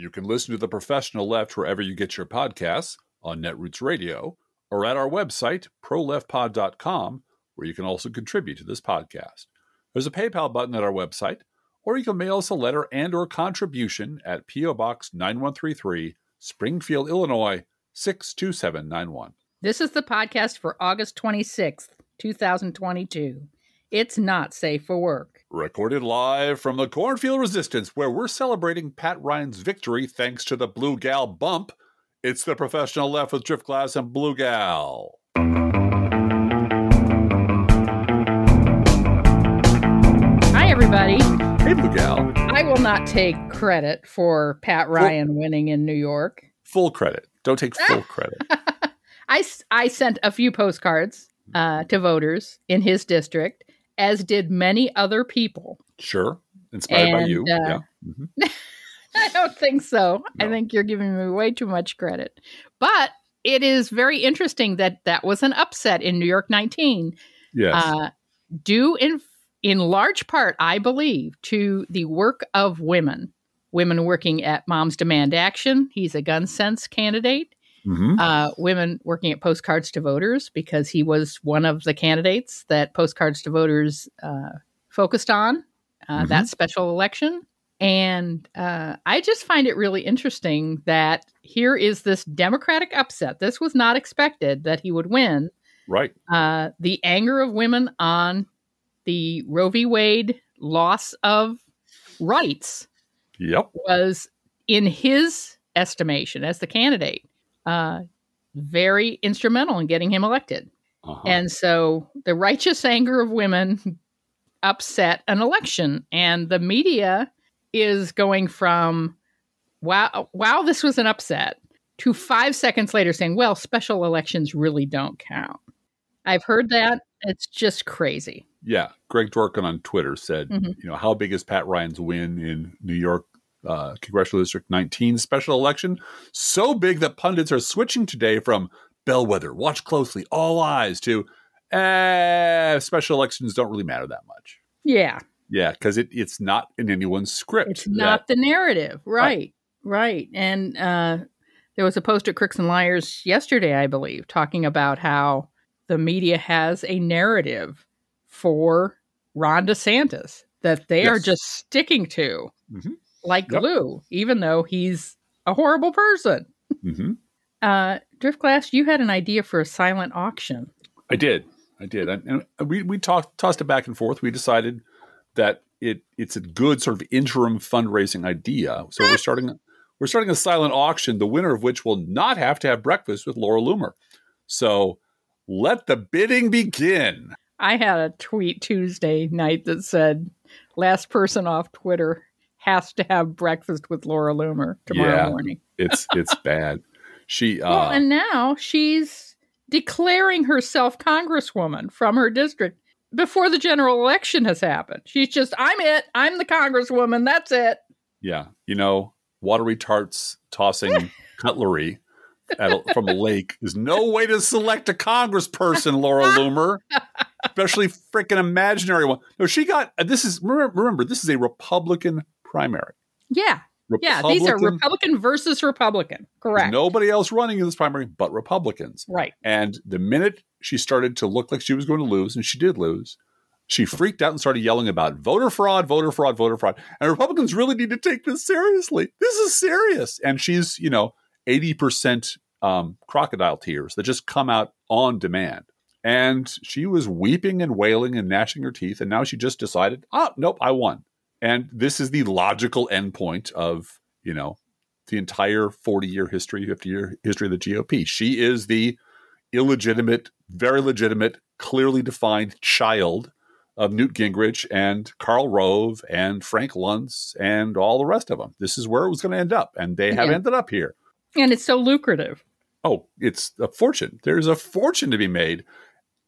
You can listen to The Professional Left wherever you get your podcasts on Netroots Radio or at our website, proleftpod.com, where you can also contribute to this podcast. There's a PayPal button at our website, or you can mail us a letter and or contribution at P.O. Box 9133, Springfield, Illinois 62791. This is the podcast for August 26th, 2022. It's not safe for work. Recorded live from the Cornfield Resistance, where we're celebrating Pat Ryan's victory thanks to the Blue Gal bump. It's the professional left with Driftglass and Blue Gal. Hi, everybody. Hey, Blue Gal. I will not take credit for Pat Ryan winning in New York. Full credit. Don't take full credit. I, I sent a few postcards uh, to voters in his district, as did many other people. Sure. Inspired by you. uh, yeah. Mhm. I don't think so. I think you're giving me way too much credit. But it is very interesting that that was an upset in New York 19, Yes. uh, due in in large part, I believe, to the work of women. Women working at Moms Demand Action. He's a gun sense candidate. Mhm. Uh, women working at Postcards to Voters because he was one of the candidates that Postcards to Voters uh, focused on uh, Mhm. that special election. And uh, I just find it really interesting that here is this Democratic upset. This was not expected that he would win. Right. Uh, the anger of women on the Roe v. Wade loss of rights Yep. was, in his estimation as the candidate, uh, very instrumental in getting him elected. Uh-huh. And so the righteous anger of women upset an election, and the media is going from wow, wow, this was an upset to five seconds later saying, well, special elections really don't count. I've heard that. It's just crazy. Yeah, Greg Dworkin on Twitter said, Mhm. you know, how big is Pat Ryan's win in New York uh, Congressional District 19 special election? So big that pundits are switching today from bellwether, watch closely, all eyes to eh, special elections don't really matter that much. Yeah. Yeah, because it, it's not in anyone's script. It's not the narrative. Right. Right. And uh, there was a post at Crooks and Liars yesterday, I believe, talking about how the media has a narrative for Ron DeSantis that they are just sticking to Mhm. Like Yep. glue, even though he's a horrible person. hmm Uh, Driftglass, you had an idea for a silent auction. I did. I did. And and we we talked tossed it back and forth. We decided that it it's a good sort of interim fundraising idea. So we're starting we're starting a silent auction, the winner of which will not have to have breakfast with Laura Loomer. So let the bidding begin. I had a tweet Tuesday night that said, last person off Twitter has to have breakfast with Laura Loomer tomorrow Yeah. morning. It's it's bad. She uh well, and now she's declaring herself congresswoman from her district before the general election has happened. She's just, I'm it. I'm the congresswoman. That's it. yeah, you know, watery tarts tossing cutlery at a, from a lake is no way to select a congressperson, Laura Loomer. Especially freaking imaginary one. No, she got this is remember, remember this is a Republican primary. Yeah. Yeah. These are Republican- Republican versus Republican. Correct. Nobody else running in this primary but Republicans. Right. And the minute she started to look like she was going to lose, and she did lose, she freaked out and started yelling about voter fraud, voter fraud, voter fraud. And Republicans really need to take this seriously. This is serious. And she's, you know, 80% um, crocodile tears that just come out on demand. And she was weeping and wailing and gnashing her teeth. And now she just decided, oh, nope, I won. And this is the logical endpoint of, you know, the entire 40 year history, 50 year history of the GOP. She is the illegitimate, very legitimate, clearly defined child of Newt Gingrich and Karl Rove and Frank Luntz and all the rest of them. This is where it was going to end up. And they have Yeah. ended up here. And it's so lucrative. Oh, it's a fortune. There's a fortune to be made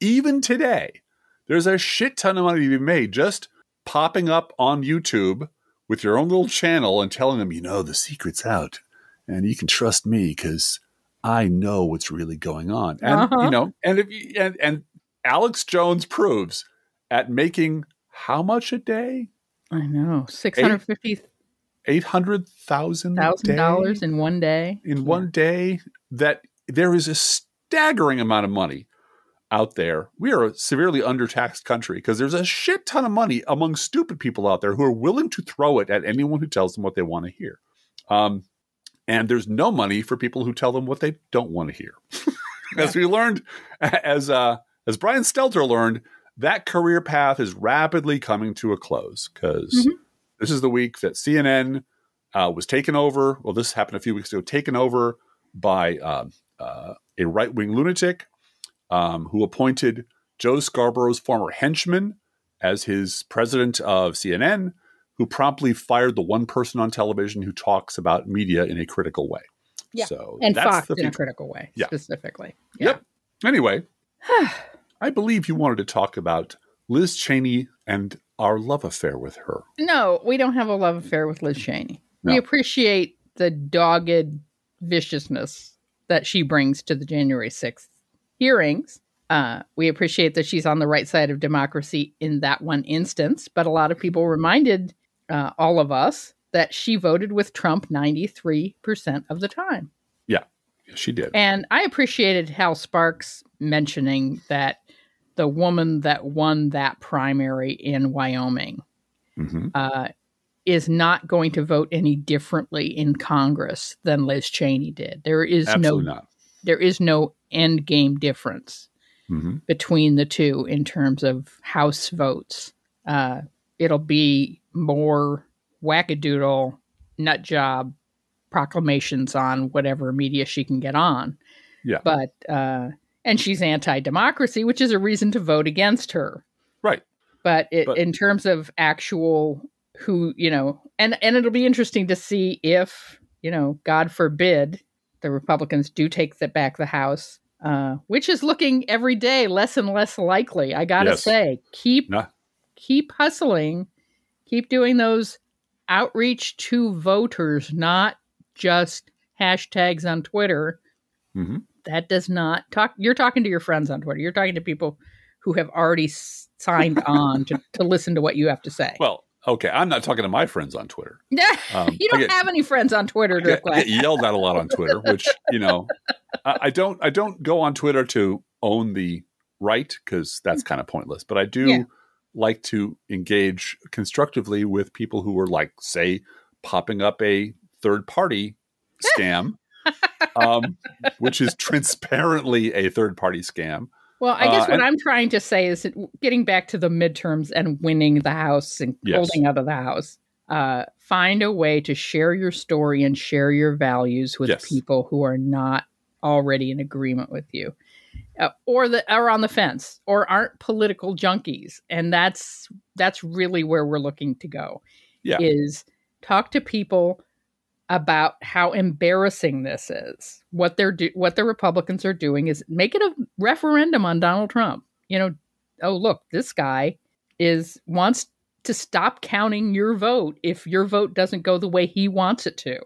even today. There's a shit ton of money to be made just popping up on YouTube with your own little channel and telling them, you know, the secret's out and you can trust me because I know what's really going on. And, Uh-huh. you know, and, if you, and, and Alex Jones proves at making how much a day? I know. 650 eight hundred thousand Thousand dollars in one day. in one day. That there is a staggering amount of money out there. We are a severely undertaxed country because there's a shit ton of money among stupid people out there who are willing to throw it at anyone who tells them what they want to hear. Um, and there's no money for people who tell them what they don't want to hear. as we learned, as uh, as Brian Stelter learned, that career path is rapidly coming to a close because Mhm. this is the week that CNN uh, was taken over. Well, this happened a few weeks ago, taken over by um, uh, a right wing lunatic um, who appointed Joe Scarborough's former henchman as his president of CNN, who promptly fired the one person on television who talks about media in a critical way. Yeah. So And that's Fox the in a critical way, Yeah. specifically. Yep. Anyway, I believe you wanted to talk about Liz Cheney and our love affair with her. No, we don't have a love affair with Liz Cheney. No. We appreciate the dogged viciousness that she brings to the January 6th hearings. Uh, we appreciate that she's on the right side of democracy in that one instance, but a lot of people reminded uh, all of us that she voted with Trump 93% of the time. Yeah, she did. And I appreciated Hal Sparks mentioning that the woman that won that primary in Wyoming hmm uh, is not going to vote any differently in Congress than Liz Cheney did. There is Absolutely no not. there is no end game difference hmm between the two in terms of House votes. Uh, it'll be more wackadoodle nut job proclamations on whatever media she can get on. Yeah. But uh, and she's anti-democracy, which is a reason to vote against her. Right. But, it, But- in terms of actual who you know, and and it'll be interesting to see if you know, God forbid, the Republicans do take the, back the House, uh, which is looking every day less and less likely. I gotta Yes. say, keep Nah. keep hustling, keep doing those outreach to voters, not just hashtags on Twitter. hmm That does not talk. You're talking to your friends on Twitter. You're talking to people who have already signed on to, to listen to what you have to say. Well, okay. I'm not talking to my friends on Twitter. Um, you don't get- have any friends on Twitter, I get, I get yelled at a lot on Twitter, which you know, I, I don't. I don't go on Twitter to own the right because that's kind of pointless. But I do Yeah. like to engage constructively with people who are like, say, popping up a third party scam, um, which is transparently a third party scam. Well, I guess Uh, what and- I'm trying to say is that getting back to the midterms and winning the House and Yes. holding out of the House, uh, find a way to share your story and share your values with Yes. people who are not already in agreement with you, uh, or the or on the fence, or aren't political junkies, and that's that's really where we're looking to go. Yeah. is talk to people about how embarrassing this is. What they're do- what the Republicans are doing is make it a referendum on Donald Trump. You know, oh look, this guy is wants to stop counting your vote if your vote doesn't go the way he wants it to.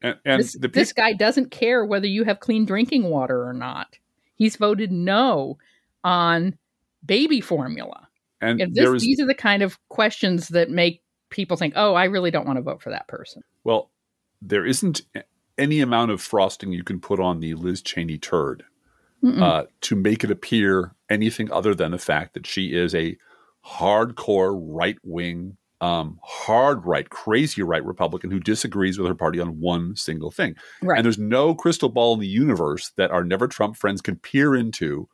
And, and this, peop- this guy doesn't care whether you have clean drinking water or not. He's voted no on baby formula. and And this, is these are the kind of questions that make people think, "Oh, I really don't want to vote for that person." Well, there isn't any amount of frosting you can put on the Liz Cheney turd uh, to make it appear anything other than the fact that she is a hardcore right wing, um, hard right, crazy right Republican who disagrees with her party on one single thing. right. And there's no crystal ball in the universe that our Never Trump friends can peer into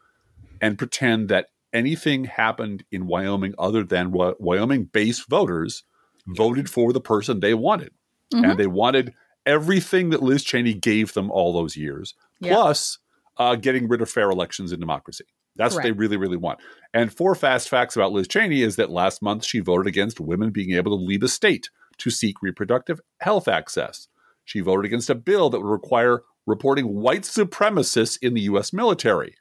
and pretend that anything happened in Wyoming other than what Wyoming based voters voted for the person they wanted. Mhm. And they wanted everything that Liz Cheney gave them all those years, plus uh, getting rid of fair elections and democracy. That's what they really, really want. And four fast facts about Liz Cheney is that last month she voted against women being able to leave the state to seek reproductive health access. She voted against a bill that would require reporting white supremacists in the U.S. military.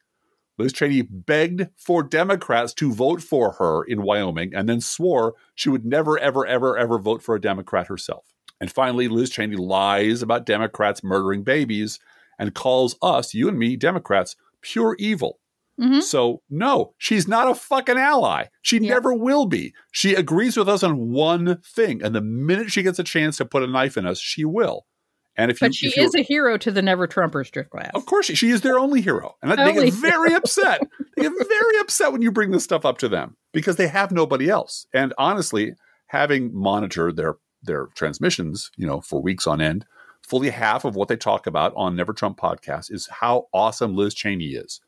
Liz Cheney begged for Democrats to vote for her in Wyoming and then swore she would never, ever, ever, ever vote for a Democrat herself. And finally, Liz Cheney lies about Democrats murdering babies and calls us, you and me, Democrats, pure evil. Mhm. So, no, she's not a fucking ally. She Yeah. never will be. She agrees with us on one thing. And the minute she gets a chance to put a knife in us, she will. And if you, she if is a hero to the Never Trumpers Driftglass. of course, she, she is their only hero. And they get very upset. They get very upset when you bring this stuff up to them because they have nobody else. And honestly, having monitored their their transmissions, you know, for weeks on end, fully half of what they talk about on Never Trump podcast is how awesome Liz Cheney is.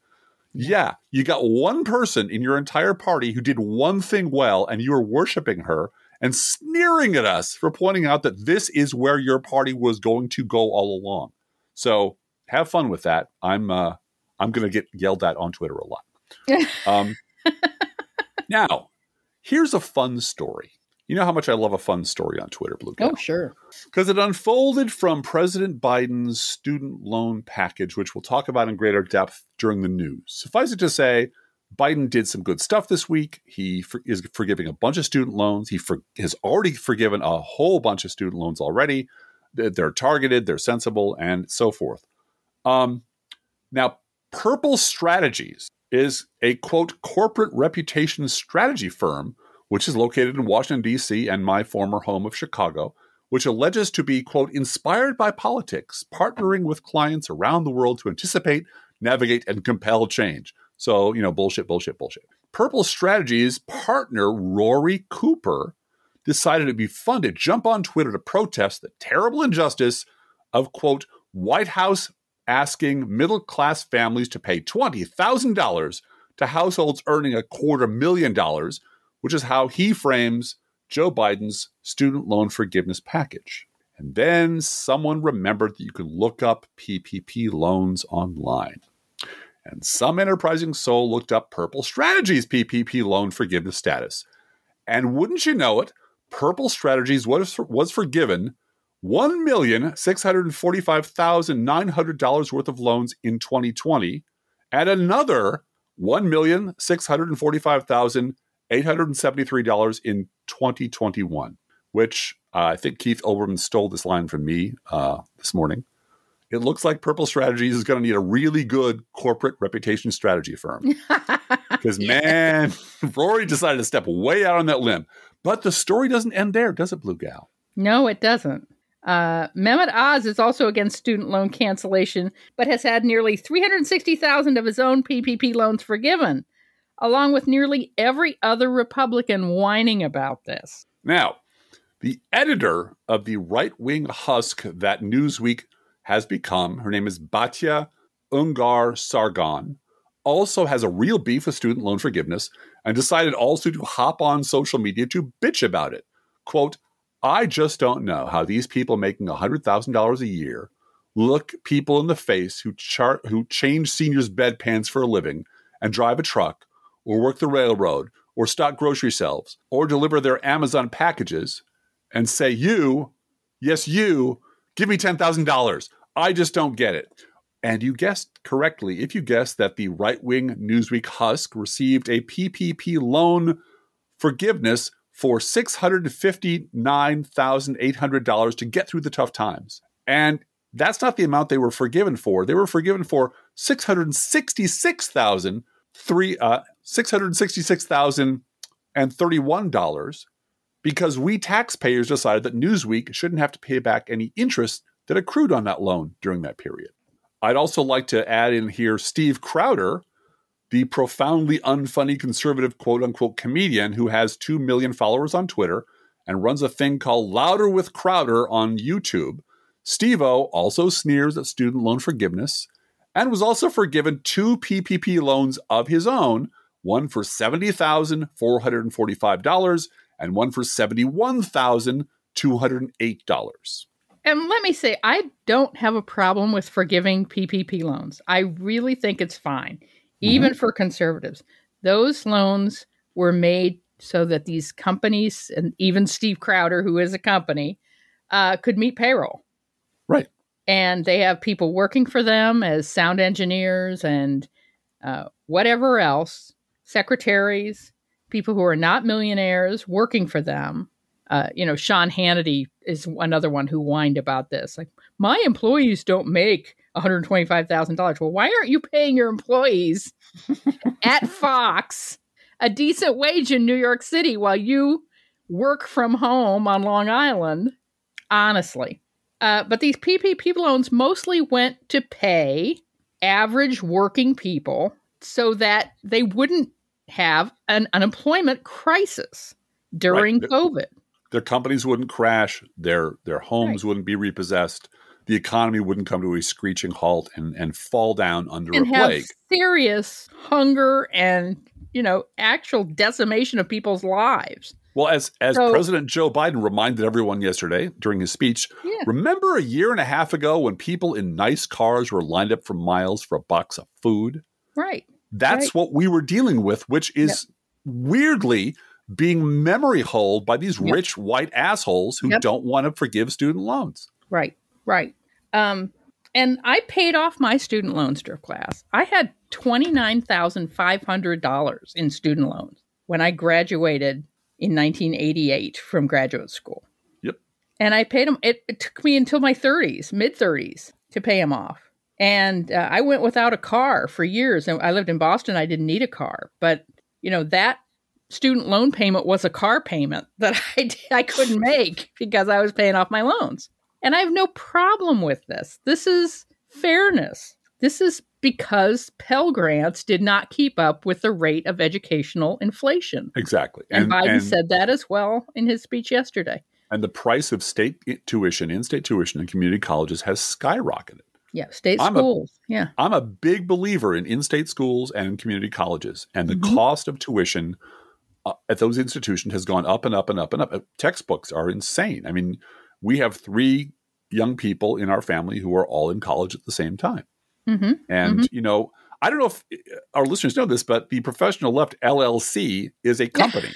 Yeah, you got one person in your entire party who did one thing well, and you were worshiping her and sneering at us for pointing out that this is where your party was going to go all along. So have fun with that. I'm uh, I'm going to get yelled at on Twitter a lot. Um, now, here's a fun story. You know how much I love a fun story on Twitter, Blue Gal Oh, sure. because it unfolded from President Biden's student loan package, which we'll talk about in greater depth during the news. Suffice it to say, Biden did some good stuff this week. He for, is forgiving a bunch of student loans. He for, has already forgiven a whole bunch of student loans already. They're, they're targeted, they're sensible, and so forth. Um, now, Purple Strategies is a quote corporate reputation strategy firm which is located in Washington, D.C., and my former home of Chicago, which alleges to be, quote, inspired by politics, partnering with clients around the world to anticipate, navigate, and compel change. So, you know, bullshit, bullshit, bullshit. Purple Strategies partner Rory Cooper decided it'd be fun to jump on Twitter to protest the terrible injustice of, quote, White House asking middle class families to pay $20,000 to households earning a quarter million dollars which is how he frames Joe Biden's student loan forgiveness package. And then someone remembered that you could look up PPP loans online. And some enterprising soul looked up Purple Strategies PPP loan forgiveness status. And wouldn't you know it, Purple Strategies was, was forgiven $1,645,900 worth of loans in 2020 and another $1,645,000 $873 in 2021, which uh, I think Keith Olbermann stole this line from me uh, this morning. It looks like Purple Strategies is going to need a really good corporate reputation strategy firm. Because, man, Rory decided to step way out on that limb. But the story doesn't end there, does it, Blue Gal? No, it doesn't. Uh, Mehmet Oz is also against student loan cancellation, but has had nearly 360,000 of his own PPP loans forgiven, along with nearly every other Republican whining about this. Now, the editor of the right wing husk that Newsweek has become, her name is Batya Ungar Sargon, also has a real beef with student loan forgiveness and decided also to hop on social media to bitch about it. Quote, I just don't know how these people making $100,000 a year look people in the face who char- who change seniors' bedpans for a living and drive a truck or work the railroad or stock grocery shelves or deliver their Amazon packages and say, You, yes, you, give me $10,000. I just don't get it. And you guessed correctly if you guessed that the right wing Newsweek Husk received a PPP loan forgiveness for $659,800 to get through the tough times. And that's not the amount they were forgiven for. They were forgiven for $666,000 three uh six hundred sixty six thousand and thirty one dollars because we taxpayers decided that Newsweek shouldn't have to pay back any interest that accrued on that loan during that period. I'd also like to add in here Steve Crowder, the profoundly unfunny conservative quote unquote comedian who has 2 million followers on Twitter and runs a thing called Louder with Crowder on YouTube. Steve O also sneers at student loan forgiveness and was also forgiven two PPP loans of his own, one for $70,445 and one for $71,208. And let me say, I don't have a problem with forgiving PPP loans. I really think it's fine, even for conservatives. Those loans were made so that these companies, and even Steve Crowder, who is a company, uh, could meet payroll. Right. And they have people working for them as sound engineers and uh, whatever else, secretaries, people who are not millionaires working for them. Uh, you know, Sean Hannity is another one who whined about this. Like, my employees don't make $125,000. Well, why aren't you paying your employees at Fox a decent wage in New York City while you work from home on Long Island? Honestly. Uh, but these PPP loans mostly went to pay average working people so that they wouldn't have an unemployment crisis during Right. COVID. Their companies wouldn't crash. Their their homes wouldn't be repossessed. The economy wouldn't come to a screeching halt and, and fall down under and a plague. serious hunger and you know actual decimation of people's lives. Well, as as So- President Joe Biden reminded everyone yesterday during his speech, Yeah. remember a year and a half ago when people in nice cars were lined up for miles for a box of food? Right. That's Right. what we were dealing with, which is weirdly being memory holed by these Yep. rich white assholes who Yep. don't want to forgive student loans. Right. Right. Um, and I paid off my student loans, Driftglass. I had twenty nine thousand five hundred dollars in student loans when I graduated in nineteen eighty eight from graduate school. Yep. And I paid him, It, it took me until my thirties, mid thirties, to pay him off. And uh, I went without a car for years. And I lived in Boston. I didn't need a car, but you know that student loan payment was a car payment that I I couldn't make because I was paying off my loans. And I have no problem with this. This is fairness. This is because Pell Grants did not keep up with the rate of educational inflation. Exactly. And, Biden said that as well in his speech yesterday. and the price of state tuition, in-state tuition in community colleges has skyrocketed. Yeah, state I'm a- schools. yeah. I'm a big believer in in-state schools and community colleges, and the Mhm. cost of tuition uh, at those institutions has gone up and up and up and up. Uh, Textbooks are insane. I mean, we have three young people in our family who are all in college at the same time, hmm and you know, I don't know if uh, our listeners know this, but the Professional Left LLC is a company.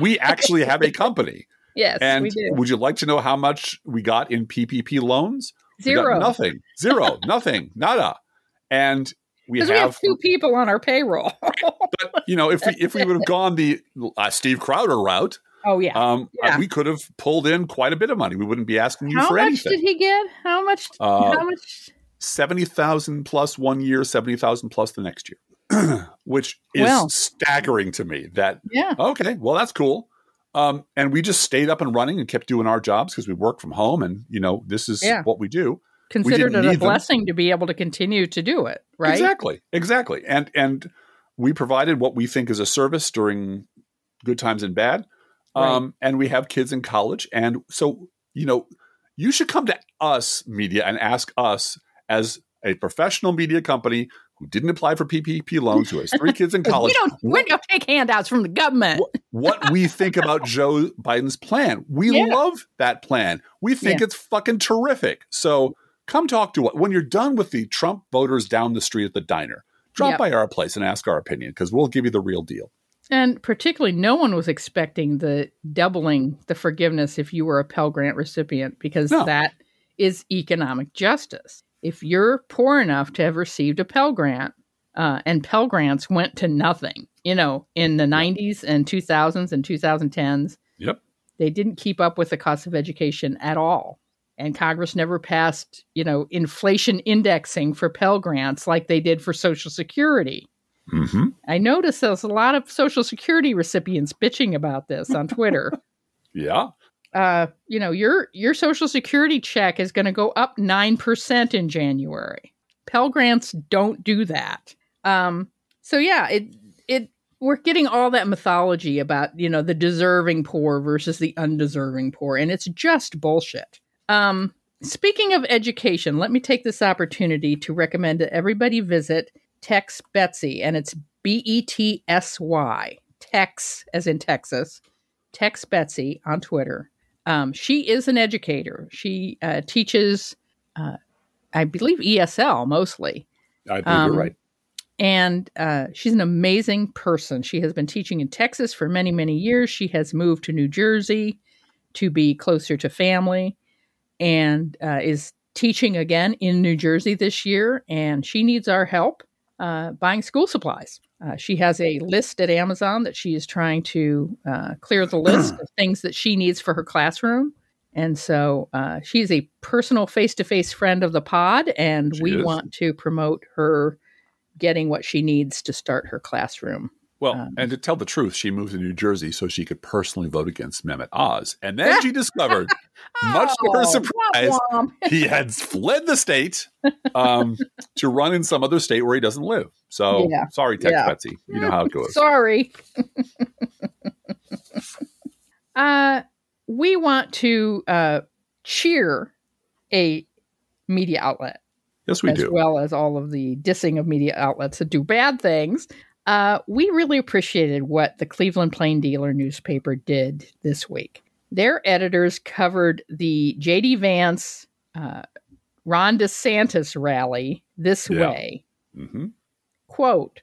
we actually have a company, Yes, and we do. would you like to know how much we got in PPP loans? We got Zero. nothing. Zero. nothing. Nada. And we have, we have two people on our payroll. but you know, if we if we would have gone the uh, Steve Crowder route, oh, yeah. um, Yeah. uh, we could have pulled in quite a bit of money. We wouldn't be asking you How for anything. How much did he get? How much? Uh, how much? Seventy thousand plus one year, seventy thousand plus the next year, which is Well. staggering to me. That Yeah. okay, well that's cool. Um, and we just stayed up and running and kept doing our jobs because we work from home, and you know this is Yeah. what we do. Considered it a need them. blessing to be able to continue to do it, right? Exactly. Exactly. And and we provided what we think is a service during good times and bad. Um, and we have kids in college. And so, you know, you should come to us, media, and ask us as a professional media company who didn't apply for PPP loans, who has three kids in college, We don't, we don't take handouts from the government. what we think about Joe Biden's plan. We Yeah. love that plan. We think it's fucking terrific. So come talk to us. When you're done with the Trump voters down the street at the diner, drop Yep. by our place and ask our opinion because we'll give you the real deal. And particularly, no one was expecting the doubling the forgiveness if you were a Pell Grant recipient because No. that is economic justice. If you're poor enough to have received a Pell Grant, uh, and Pell Grants went to nothing, you know, in the 90s and 2000s and 2010s, Yep. they didn't keep up with the cost of education at all. And Congress never passed, you know, inflation indexing for Pell Grants like they did for Social Security. Mm-hmm. I noticed there's a lot of Social Security recipients bitching about this on Twitter. Yeah. Uh, you know, your your Social Security check is going to go up nine percent in January. Pell Grants don't do that. Um, so yeah, it it we're getting all that mythology about you know the deserving poor versus the undeserving poor, and it's just bullshit. Um, speaking of education, let me take this opportunity to recommend that everybody visit Tex Betsy, and it's B E T S Y Tex as in Texas. Tex Betsy on Twitter. Um, she is an educator. She uh, teaches, uh, I believe, ESL mostly. I believe Um, you're right. And uh, she's an amazing person. She has been teaching in Texas for many, many years. She has moved to New Jersey to be closer to family and uh, is teaching again in New Jersey this year. And she needs our help uh, buying school supplies. Uh, she has a list at Amazon that she is trying to uh, clear the list of things that she needs for her classroom. And so uh, she's a personal face to face friend of the pod, and She we is. want to promote her getting what she needs to start her classroom. Well, Um, and to tell the truth, she moved to New Jersey so she could personally vote against Mehmet Oz. And then she discovered, much to her Oh, surprise, he had fled the state um, to run in some other state where he doesn't live. So Yeah. sorry, Tex Yeah. Betsy. You know how it goes. Sorry. uh, we want to uh, cheer a media outlet yes, we as do. well as all of the dissing of media outlets that do bad things. Uh, we really appreciated what the Cleveland Plain Dealer newspaper did this week. Their editors covered the J.D. Vance, uh, Ron DeSantis rally this Yeah. way hmm quote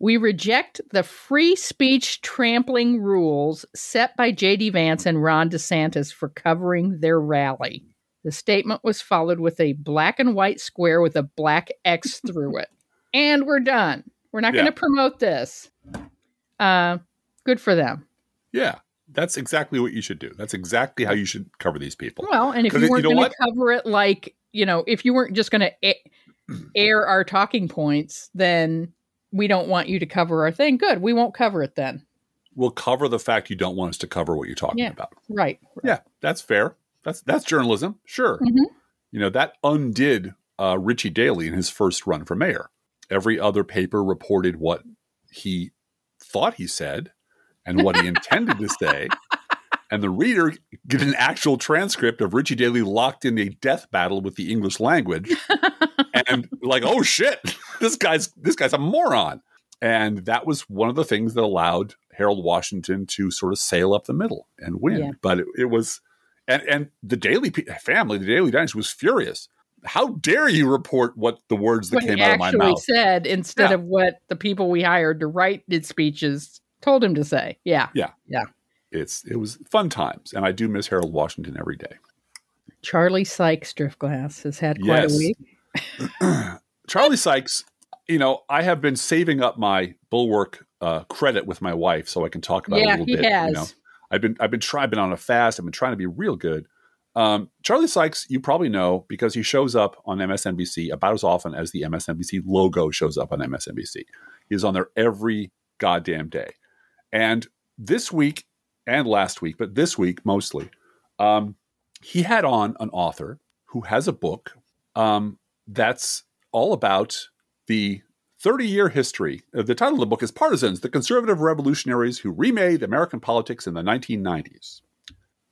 we reject the free speech trampling rules set by jd vance and ron desantis for covering their rally the statement was followed with a black and white square with a black x through it and we're done we're not going to promote this uh, good for them Yeah, that's exactly what you should do. That's exactly how you should cover these people. well and if you weren't you know going to cover it like you know if you weren't just going to air our talking points then we don't want you to cover our thing good we won't cover it then We'll cover the fact you don't want us to cover what you're talking Yeah. about. right Yeah, that's fair. That's that's journalism. Sure. Mhm. You know, that undid uh, Richie Daley in his first run for mayor. Every other paper reported what he thought he said and what he intended to say. And the reader get an actual transcript of Richie Daley locked in a death battle with the English language. and like, oh shit, this guy's this guy's a moron. And that was one of the things that allowed Harold Washington to sort of sail up the middle and win. Yeah. But it, it was, and and the Daley family, the Daley Dynasty was furious. How dare you report what the words that what came out of my mouth? said instead Yeah. of what the people we hired to write his speeches told him to say. Yeah. Yeah. Yeah. It's it was fun times, and I do miss Harold Washington every day. Charlie Sykes Driftglass has had quite Yes. a week. Charlie Sykes, you know, I have been saving up my bulwark uh, credit with my wife so I can talk about it a little he bit. has. You know, I've been I've been trying I've been on a fast. I've been trying to be real good. Um, Charlie Sykes, you probably know because he shows up on MSNBC about as often as the MSNBC logo shows up on MSNBC. He's on there every goddamn day. And this week and last week, but this week mostly, um, he had on an author who has a book um, that's all about the 30 year history. Uh, The title of the book is Partisans, the Conservative Revolutionaries Who Remade American Politics in the 1990s.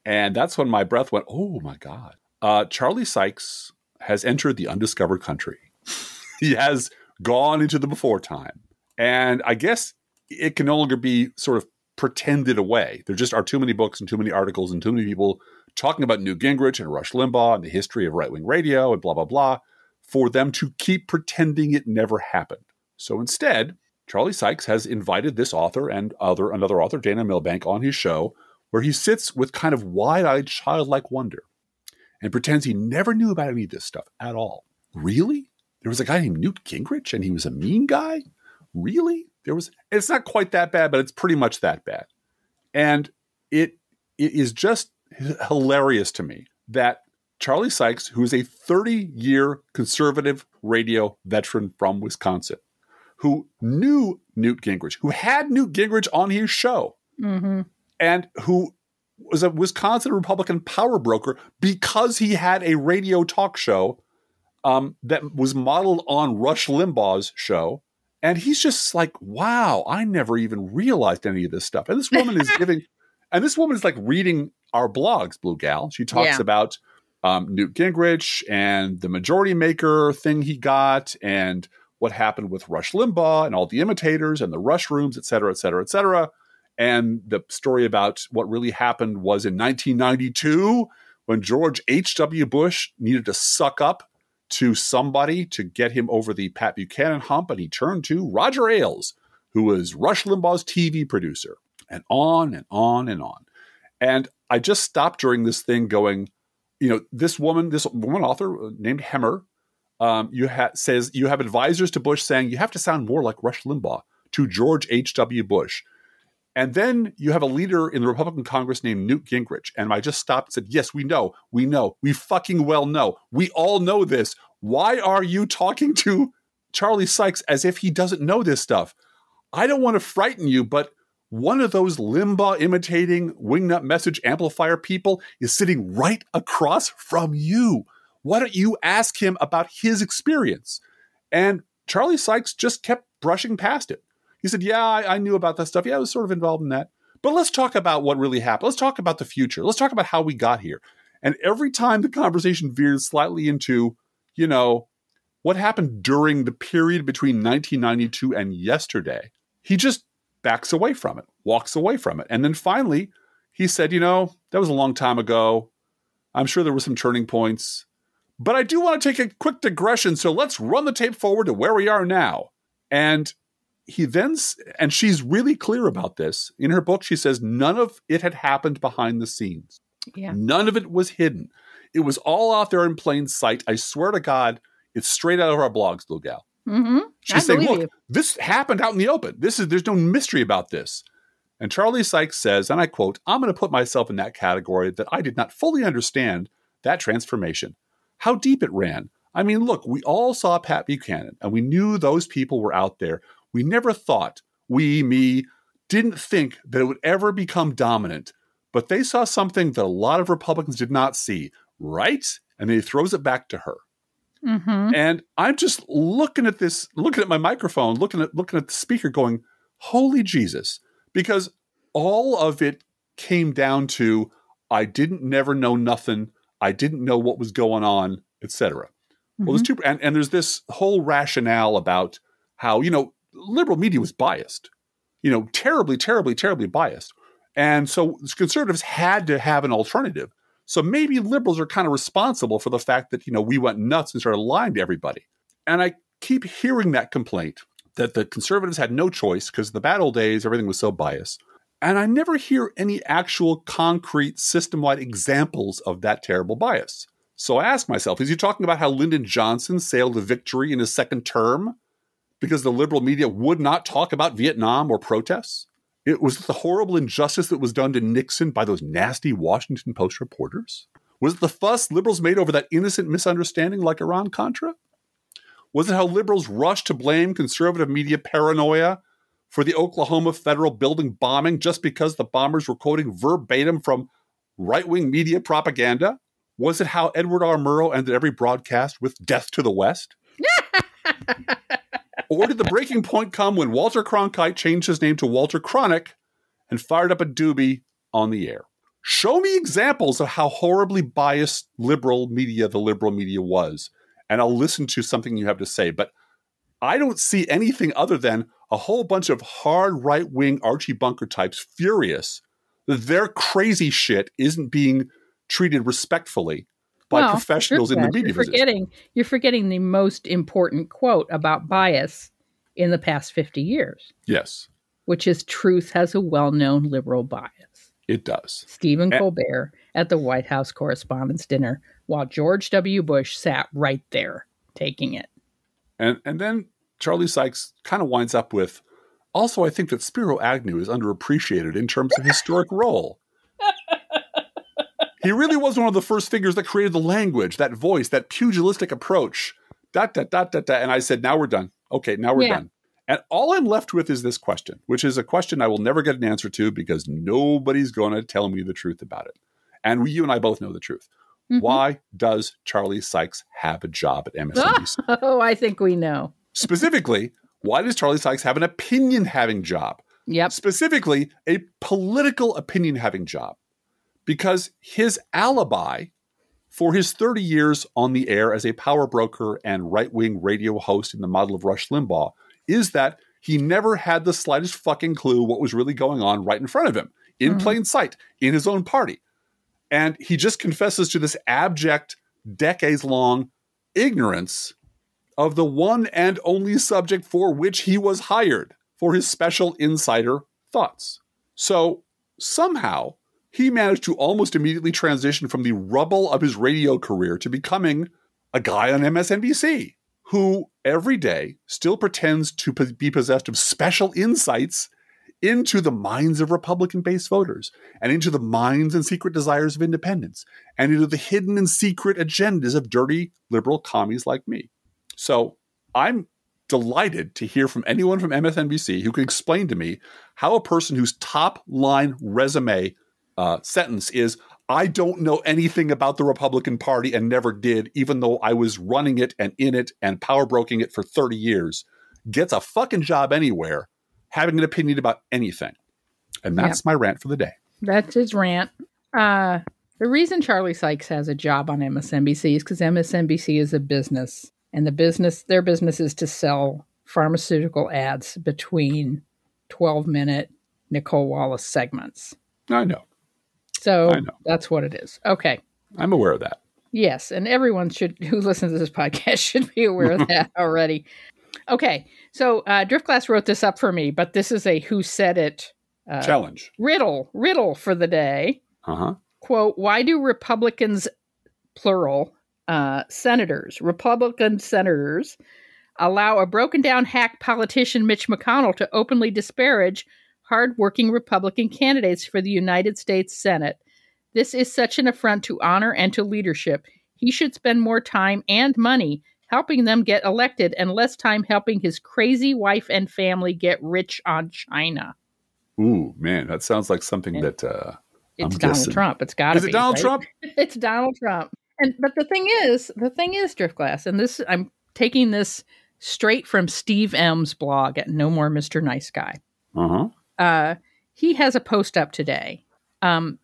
And that's when my breath went, oh my God. Uh, Charlie Sykes has entered the undiscovered country. he has gone into the before time. And I guess it can no longer be sort of pretended away. There just are too many books and too many articles and too many people talking about Newt Gingrich and Rush Limbaugh and the history of right wing radio and blah, blah, blah, for them to keep pretending it never happened. So instead, Charlie Sykes has invited this author and other another author, Dana Milbank, on his show, where he sits with kind of wide-eyed childlike wonder and pretends he never knew about any of this stuff at all. Really? There was a guy named Newt Gingrich and he was a mean guy? Really? There was it's not quite that bad, but it's pretty much that bad. And it it is just hilarious to me that Charlie Sykes, who is a 30 year conservative radio veteran from Wisconsin, who knew Newt Gingrich, who had Newt Gingrich on his show, hmm and who was a Wisconsin Republican power broker because he had a radio talk show um, that was modeled on Rush Limbaugh's show. And he's just like, wow, I never even realized any of this stuff. And this woman is giving, and this woman is like reading our blogs, Blue Gal. She talks Yeah. about um, Newt Gingrich and the majority maker thing he got and what happened with Rush Limbaugh and all the imitators and the Rush rooms, et cetera, et cetera, et cetera. And the story about what really happened was in 1992 when George H.W. Bush needed to suck up to somebody to get him over the Pat Buchanan hump, and he turned to Roger Ailes, who was Rush Limbaugh's TV producer, and on and on and on. And I just stopped during this thing going, you know, this woman, this woman author named Hemmer, um, you says you have advisors to Bush saying you have to sound more like Rush Limbaugh to George H.W. Bush. And then you have a leader in the Republican Congress named Newt Gingrich. And I just stopped and said, Yes, we know. We know. We fucking well know. We all know this. Why are you talking to Charlie Sykes as if he doesn't know this stuff? I don't want to frighten you, but one of those Limbaugh imitating wingnut message amplifier people is sitting right across from you. Why don't you ask him about his experience? And Charlie Sykes just kept brushing past it. He said, Yeah, I, I, knew about that stuff. Yeah, I was sort of involved in that. But let's talk about what really happened. Let's talk about the future. Let's talk about how we got here. And every time the conversation veers slightly into, you know, what happened during the period between 1992 and yesterday, he just backs away from it, walks away from it. And then finally, he said, You know, that was a long time ago. I'm sure there were some turning points. But I do want to take a quick digression. So let's run the tape forward to where we are now. And he then, and she's really clear about this. In her book, she says none of it had happened behind the scenes. Yeah. None of it was hidden. It was all out there in plain sight. I swear to God, it's straight out of our blogs, little gal. Mm-hmm. She's I saying, look, you. this happened out in the open. This is there's no mystery about this. And Charlie Sykes says, and I quote, I'm going to put myself in that category that I did not fully understand that transformation. How deep it ran. I mean, look, we all saw Pat Buchanan and we knew those people were out there. We never thought, we, me, didn't think that it would ever become dominant. But they saw something that a lot of Republicans did not see, right? And then he throws it back to her. Mm-hmm. And I'm just looking at this, looking at my microphone, looking at looking at the speaker, going, "Holy Jesus!" Because all of it came down to I didn't never know nothing. I didn't know what was going on, etc. Well, there's two, and, and there's this whole rationale about how you know liberal media was biased, you know, terribly, terribly, terribly biased, and so conservatives had to have an alternative. So maybe liberals are kind of responsible for the fact that, you know, we went nuts and started lying to everybody. And I keep hearing that complaint that the conservatives had no choice because the bad old days, everything was so biased. And I never hear any actual concrete system wide examples of that terrible bias. So I ask myself, is he talking about how Lyndon Johnson sailed to victory in his second term because the liberal media would not talk about Vietnam or protests? It was the horrible injustice that was done to Nixon by those nasty Washington Post reporters? Was it the fuss liberals made over that innocent misunderstanding like Iran Contra? Was it how liberals rushed to blame conservative media paranoia for the Oklahoma federal building bombing just because the bombers were quoting verbatim from right wing media propaganda? Was it how Edward R. Murrow ended every broadcast with death to the West? or did the breaking point come when Walter Cronkite changed his name to Walter Cronick and fired up a doobie on the air? Show me examples of how horribly biased liberal media the liberal media was, and I'll listen to something you have to say. But I don't see anything other than a whole bunch of hard right wing Archie Bunker types furious that their crazy shit isn't being treated respectfully by Well, professionals in the media. You're business. forgetting, you're forgetting the most important quote about bias in the past 50 years, Yes, which is truth has a well known liberal bias. it does. Stephen Eh. Colbert at the White House Correspondents' Dinner while George W. Bush sat right there taking it. And and then Charlie Sykes kind of winds up with also I think that Spiro Agnew is underappreciated in terms of historic role. He really was one of the first figures that created the language, that voice, that pugilistic approach. Dot dot dot dot dot. And I said, now we're done. Okay, now we're Yeah. done. And all I'm left with is this question, which is a question I will never get an answer to because nobody's going to tell me the truth about it. And we, you and I both know the truth. Mhm. Why does Charlie Sykes have a job at MSNBC? Oh, I think we know. Specifically, why does Charlie Sykes have an opinion having job? Yep. Specifically, a political opinion having job. Because his alibi for his 30 years on the air as a power broker and right wing radio host in the model of Rush Limbaugh is that he never had the slightest fucking clue what was really going on right in front of him, in Mhm. plain sight, in his own party. And he just confesses to this abject, decades long ignorance of the one and only subject for which he was hired for his special insider thoughts. So somehow he managed to almost immediately transition from the rubble of his radio career to becoming a guy on MSNBC who every day still pretends to be possessed of special insights into the minds of Republican based voters and into the minds and secret desires of independents and into the hidden and secret agendas of dirty liberal commies like me. So I'm delighted to hear from anyone from MSNBC who can explain to me how a person whose top line resume uh, sentence is, I don't know anything about the Republican Party and never did, even though I was running it and in it and power broking it for 30 years, gets a fucking job anywhere having an opinion about anything. And that's my rant for the day. That's his rant. Uh, the reason Charlie Sykes has a job on MSNBC is because MSNBC is a business, and the business, their business is to sell pharmaceutical ads between 12 minute Nicolle Wallace segments. I know. So I know. that's what it is. Okay. I'm aware of that. Yes, and everyone should who listens to this podcast should be aware of that already. Okay, so uh, Driftglass wrote this up for me, but this is a who said it uh, Challenge. riddle riddle for the day. Uh huh. Quote: Why do Republicans, plural, uh, senators, Republican senators, allow a broken down hack politician Mitch McConnell to openly disparage hardworking Republican candidates for the United States Senate? This is such an affront to honor and to leadership. He should spend more time and money helping them get elected and less time helping his crazy wife and family get rich on China. Ooh, man, that sounds like something that uh, It's I'm Donald guessing- Trump. It's got to is be. it Donald right? Trump? it's Donald Trump. And but the thing is, the thing is, Driftglass, and this I'm taking this straight from Steve M's blog at No More Mr. Nice Guy. Uh huh. Uh, he has a post up today, um,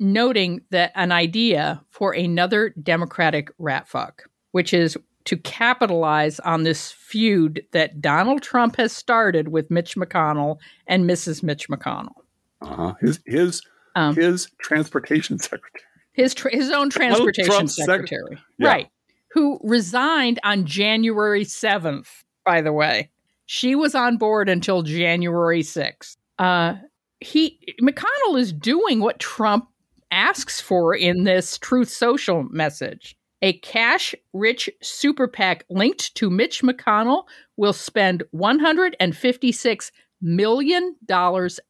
noting that an idea for another Democratic rat fuck, which is to capitalize on this feud that Donald Trump has started with Mitch McConnell and Mrs. Mitch McConnell. Uh huh. His his Um, his transportation secretary. his tra- his own transportation Trump's sec- secretary, Yeah. right? Who resigned on January seventh. By the way, she was on board until January sixth. Uh, he McConnell is doing what Trump asks for in this Truth Social message. A cash rich super PAC linked to Mitch McConnell will spend $156 million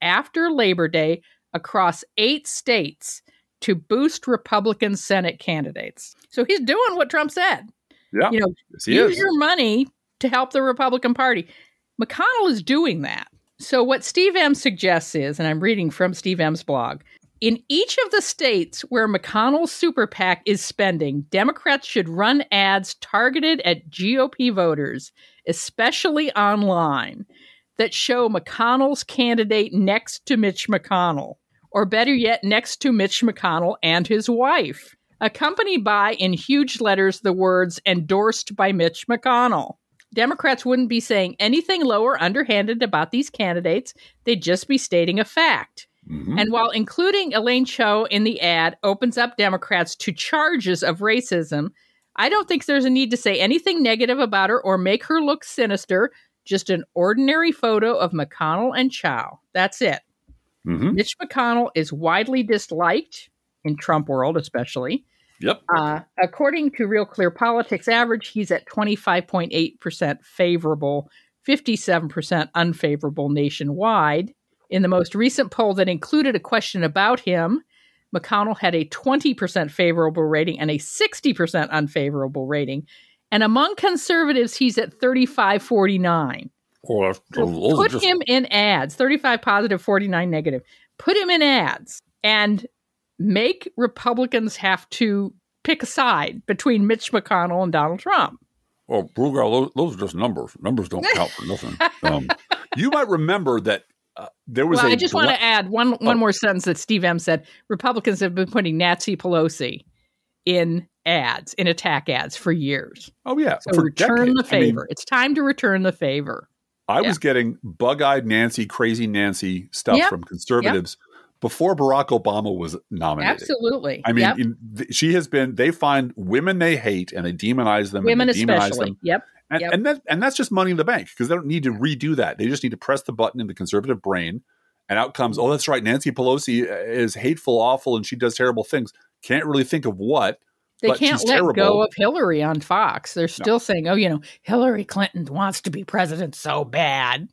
after Labor Day across eight states to boost Republican Senate candidates. So he's doing what Trump said. Yeah. You know, yes, use is. your money to help the Republican Party. McConnell is doing that. So what Steve M suggests is, and I'm reading from Steve M's blog, in each of the states where McConnell's super PAC is spending, Democrats should run ads targeted at GOP voters, especially online, that show McConnell's candidate next to Mitch McConnell, or better yet, next to Mitch McConnell and his wife, accompanied by, in huge letters, the words endorsed by Mitch McConnell. Democrats wouldn't be saying anything low or underhanded about these candidates, they'd just be stating a fact. Mhm. And while including Elaine Chao in the ad opens up Democrats to charges of racism, I don't think there's a need to say anything negative about her or make her look sinister. Just an ordinary photo of McConnell and Chao. That's it. Mhm. Mitch McConnell is widely disliked in Trump world, especially. Yep. Uh, according to Real Clear Politics average, he's at 25.8% favorable, 57% unfavorable nationwide. In the most recent poll that included a question about him, McConnell had a 20% favorable rating and a 60% unfavorable rating. And among conservatives, he's at 35 49. Well, So put just- him in ads 35 positive 49 negative put him in ads and make republicans have to pick a side between mitch mcconnell and donald trump Well, Blue Gal, those, those are just numbers. Numbers don't count for nothing. Um, you might remember that uh, there was well, a i just want to add one one Oh. more sentence that steve m said republicans have been putting nancy pelosi in ads in attack ads for years Oh yeah, so for return decades. the I mean, favor it's time to return the favor I Yeah. was getting bug-eyed Nancy, crazy Nancy stuff Yep. from conservatives before Barack Obama was nominated. absolutely I mean, Yep. in, th- she has been. They find women they hate and they demonize them. women and they demonize especially them. yep And, Yep. and that and that's just money in the bank because they don't need to redo that. They just need to press the button in the conservative brain, and out comes, oh, that's right, Nancy Pelosi uh, is hateful, awful, and she does terrible things. Can't really think of what. They but can't let terrible. go of Hillary on Fox. They're still saying, "Oh, you know, Hillary Clinton wants to be president so bad."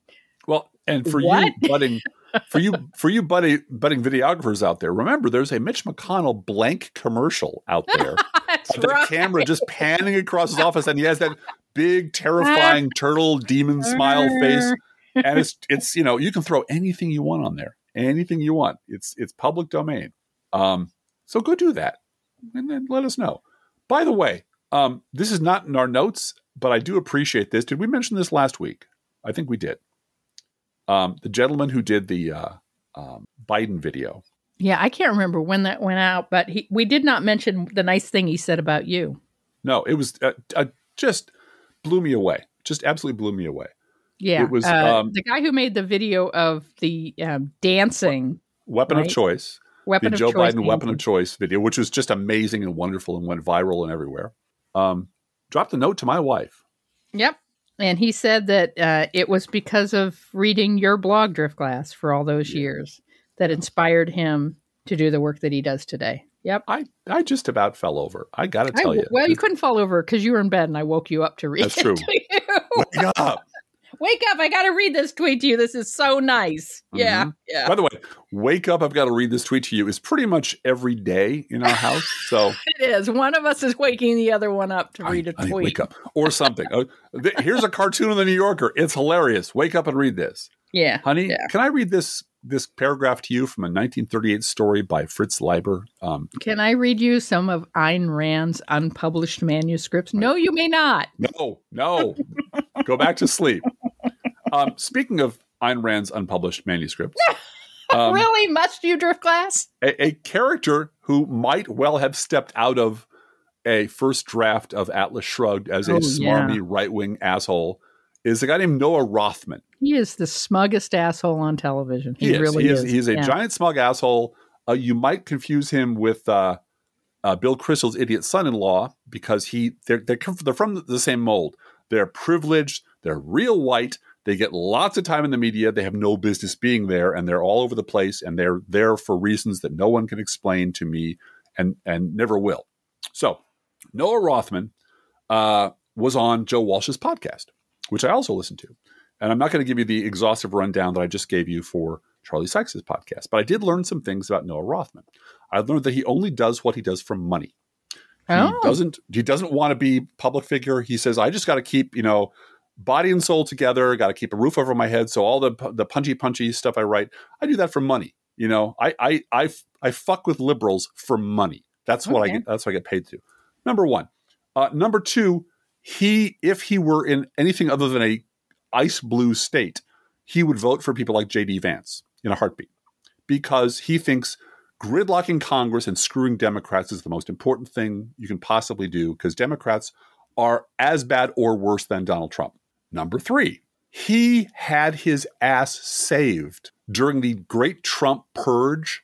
Well, and for What? you budding for you for you budding, budding videographers out there, remember there's a Mitch McConnell blank commercial out there. That's the right. camera just panning across his office, and he has that big, terrifying turtle demon smile face. And it's it's you know you can throw anything you want on there, anything you want. It's it's public domain. Um, so go do that, and then let us know. By the way, um, this is not in our notes, but I do appreciate this. Did we mention this last week? I think we did. Um, the gentleman who did the uh, um, Biden video. Yeah, I can't remember when that went out, but he, we did not mention the nice thing he said about you. No, it was uh, uh, just blew me away. Just absolutely blew me away. Yeah, It was, uh, um, the guy who made the video of the um, dancing Weapon Right. of choice. weapon the of Joe choice. Biden weapon of choice video, which was just amazing and wonderful and went viral and everywhere. Um, dropped a note to my wife. Yep. And he said that uh, it was because of reading your blog, Driftglass, for all those Yeah. years that inspired him to do the work that he does today. Yep. I I just about fell over. I got to I- tell you. well, you couldn't fall over because you were in bed and I woke you up to read That's true. Wake up. Wake up. I got to read this tweet to you. This is so nice. Yeah. Mhm. Yeah. By the way, wake up. I've got to read this tweet to you. Is pretty much every day in our house. So It is. One of us is waking the other one up to I- read a tweet. wake up or something. Uh, th- here's a cartoon in the New Yorker. It's hilarious. Wake up and read this, Yeah. honey. Yeah. Can I read this this paragraph to you from a 1938 story by Fritz Leiber? Um, Can I read you some of Ayn Rand's unpublished manuscripts? No, you may not. No, no. Go back to sleep. Um, speaking of Ayn Rand's unpublished manuscripts, um, really? Must you, Driftglass? a, a character who might well have stepped out of a first draft of Atlas Shrugged as a Oh, smarmy right wing asshole is a guy named Noah Rothman. He is the smuggest asshole on television. He, He, is. really he is. is. He's a Yeah. giant smug asshole. Uh, you might confuse him with uh, uh, Bill Kristol's idiot son-in-law because he they're they're, they're from the same mold. They're privileged. They're real white. They get lots of time in the media. They have no business being there, and they're all over the place. And they're there for reasons that no one can explain to me, and and never will. So Noah Rothman uh, was on Joe Walsh's podcast, which I also listened to. And I'm not going to give you the exhaustive rundown that I just gave you for Charlie Sykes' podcast, but I did learn some things about Noah Rothman. I learned that he only does what he does for money. He Oh. doesn't he doesn't want to be public figure. He says, I just got to keep, you know, body and soul together, got to keep a roof over my head. So all the the punchy punchy stuff I write, I do that for money. You know, I I I, I fuck with liberals for money. That's what I get that's what I get paid to. Number one. Uh, number two, he if he were in anything other than a ice blue state, he would vote for people like JD Vance in a heartbeat because he thinks gridlocking Congress and screwing Democrats is the most important thing you can possibly do because Democrats are as bad or worse than Donald Trump. Number three, he had his ass saved during the great Trump purge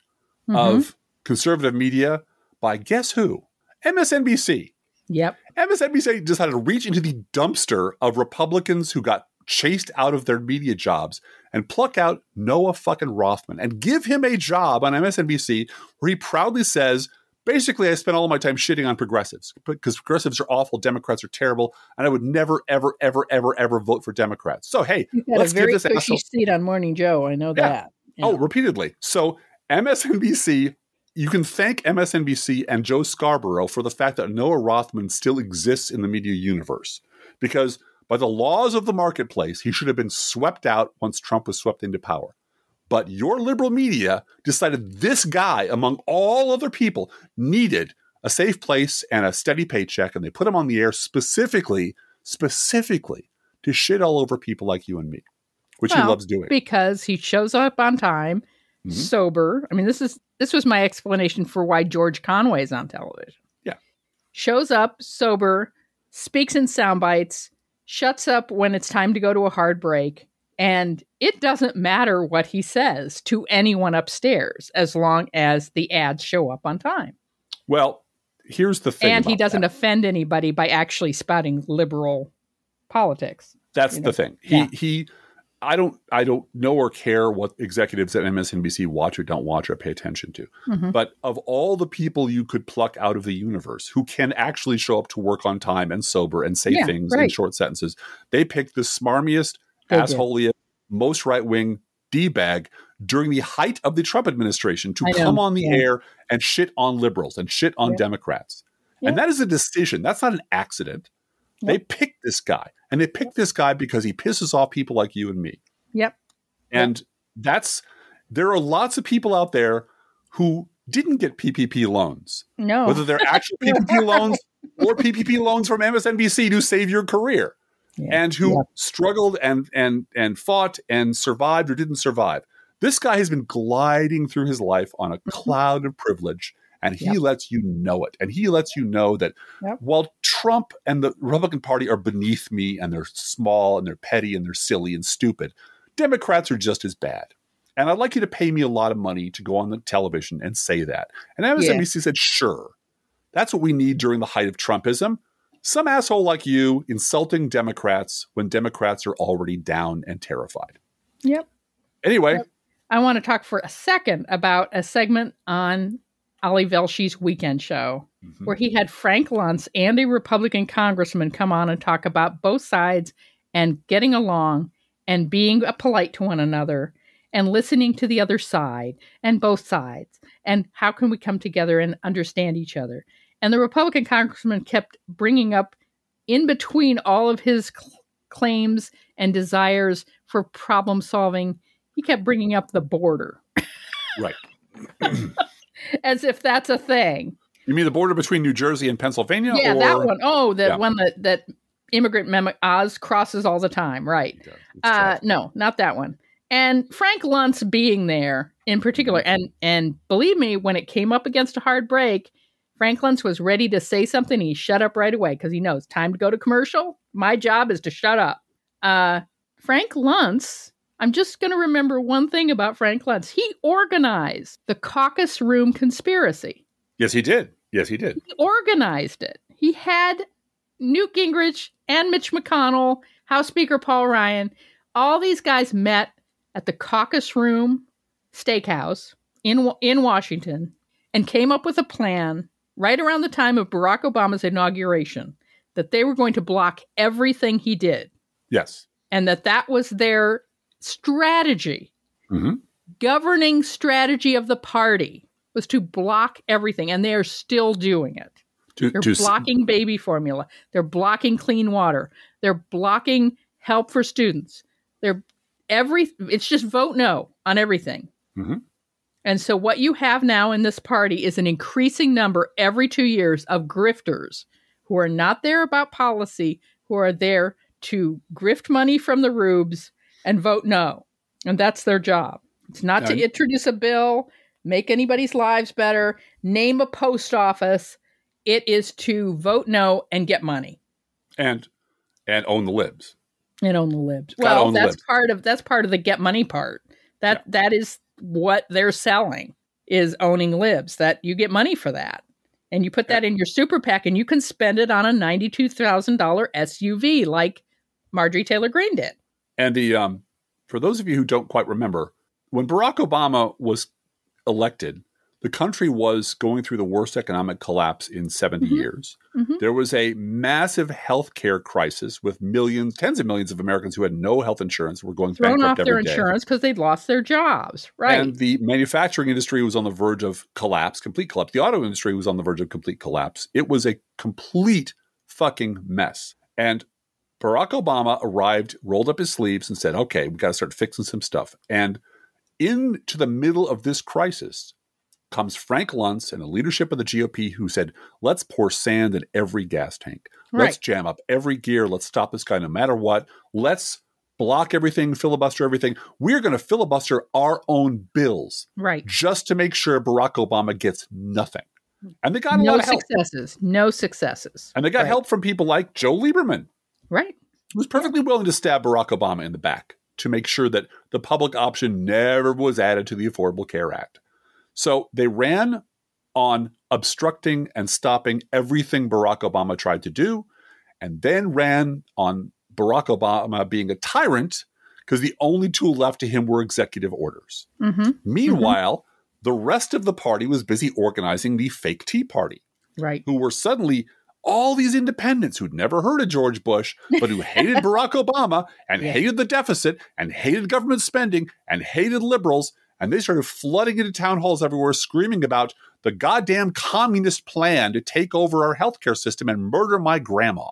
Mhm. of conservative media by guess who? MSNBC. Yep. MSNBC decided to reach into the dumpster of Republicans who got chased out of their media jobs and pluck out Noah fucking Rothman and give him a job on MSNBC where he proudly says, basically, I spent all of my time shitting on progressives because progressives are awful, Democrats are terrible, and I would never, ever, ever, ever, ever vote for Democrats. So, hey, He's let's a give very this cushy asshole. seat on Morning Joe. I know Yeah. that. Yeah. Oh, repeatedly. So MSNBC, you can thank MSNBC and Joe Scarborough for the fact that Noah Rothman still exists in the media universe. Because by the laws of the marketplace, he should have been swept out once Trump was swept into power. But your liberal media decided this guy, among all other people, needed a safe place and a steady paycheck, and they put him on the air specifically, specifically to shit all over people like you and me, which he loves doing. because he shows up on time, Mhm. sober. I mean, this is this was my explanation for why George Conway's on television. Yeah. Shows up sober, speaks in sound bites, shuts up when it's time to go to a hard break, and it doesn't matter what he says to anyone upstairs as long as the ads show up on time. Well, here's the thing. and he doesn't that. offend anybody by actually spouting liberal politics. That's you the thing. He yeah. he. I don't. I don't know or care what executives at MSNBC watch or don't watch or pay attention to. Mhm. But of all the people you could pluck out of the universe who can actually show up to work on time and sober and say Yeah, things in short sentences, they picked the smarmiest, They did. assholiest, most right wing d bag during the height of the Trump administration to come on the yeah. air and shit on liberals and shit on Yeah. Democrats. Yeah. And that is a decision. That's not an accident. They picked this guy, and they picked this guy because he pisses off people like you and me. Yep. And that's there are lots of people out there who didn't get PPP loans, No. whether they're actual PPP loans or PPP loans from MSNBC to save your career, Yeah. and who Yeah. struggled and and and fought and survived or didn't survive. This guy has been gliding through his life on a mm-hmm. cloud of privilege, and he Yep. lets you know it. And he lets you know that Yep. while Trump and the Republican Party are beneath me and they're small and they're petty and they're silly and stupid, Democrats are just as bad. And I'd like you to pay me a lot of money to go on the television and say that. And MSNBC said, sure. That's what we need during the height of Trumpism. Some asshole like you insulting Democrats when Democrats are already down and terrified. Yep. Anyway, Yep. I want to talk for a second about a segment on Ali Velshi's weekend show Mhm. where he had Frank Luntz and a Republican congressman come on and talk about both sides and getting along and being polite to one another and listening to the other side and both sides and how can we come together and understand each other. And the Republican congressman kept bringing up in between all of his cl- claims and desires for problem solving, he kept bringing up the border right. as if that's a thing. You mean the border between New Jersey and Pennsylvania? Yeah, or- that one. Oh, the Yeah. one that that immigrant mem- Oz crosses all the time, right? Yeah, Uh, no, not that one. And Frank Luntz being there in particular, Mm-hmm. and and believe me, when it came up against a hard break, Frank Luntz was ready to say something. He shut up right away because he knows time to go to commercial. My job is to shut up. Uh, Frank Luntz. I'm just going to remember one thing about Frank Luntz. He organized the caucus room conspiracy yes, he did. Yes, he did. he organized it. He had Newt Gingrich and Mitch McConnell, House Speaker Paul Ryan, all these guys met at the Caucus Room Steakhouse in in Washington and came up with a plan right around the time of Barack Obama's inauguration that they were going to block everything he did Yes. and that that was their strategy Mhm. governing strategy of the party was to block everything and they are still doing it To, they're to s- blocking baby formula. They're blocking clean water. They're blocking help for students. They're every it's just vote no on everything. Mhm. And so what you have now in this party is an increasing number every 2 years of grifters who are not there about policy, who are there to grift money from the rubes and vote no. And that's their job. It's not to introduce a bill, make anybody's lives better, name a post office. It is to vote no and get money and and own the libs. and own the libs. Gotta Well, that's libs. part of that's part of the get money part. That that is what they're selling is owning libs. That you get money for that. And you put that in your super PAC and you can spend it on a $92,000 SUV like Marjorie Taylor Greene did. And the um, for those of you who don't quite remember, when Barack Obama was elected, the country was going through the worst economic collapse in 70 Mhm. years. Mhm. There was a massive healthcare crisis with millions, tens of millions of Americans who had no health insurance were going Thrown bankrupt off their every day. insurance because they'd lost their jobs. Right. And the manufacturing industry was on the verge of collapse, complete collapse. The auto industry was on the verge of complete collapse. It was a complete fucking mess. And Barack Obama arrived, rolled up his sleeves, and said, okay, we got to start fixing some stuff. And into the middle of this crisis comes Frank Luntz and the leadership of the GOP who said, let's pour sand in every gas tank. Let's jam up every gear. Let's stop this guy no matter what. Let's block everything, filibuster everything. We're going to filibuster our own bills right. just to make sure Barack Obama gets nothing. And they got a No lot of help. successes. No successes. And they got Right. help from people like Joe Lieberman, Right. who was perfectly willing to stab Barack Obama in the back to make sure that the public option never was added to the Affordable Care Act. So they ran on obstructing and stopping everything Barack Obama tried to do, and then ran on Barack Obama being a tyrant because the only tool left to him were executive orders. hmm Meanwhile, the rest of the party was busy organizing the fake Tea Party, Right. who were suddenly all these independents who'd never heard of George Bush, but who hated Barack Obama and hated the deficit and hated government spending and hated liberals. And they started flooding into town halls everywhere, screaming about the goddamn communist plan to take over our healthcare system and murder my grandma.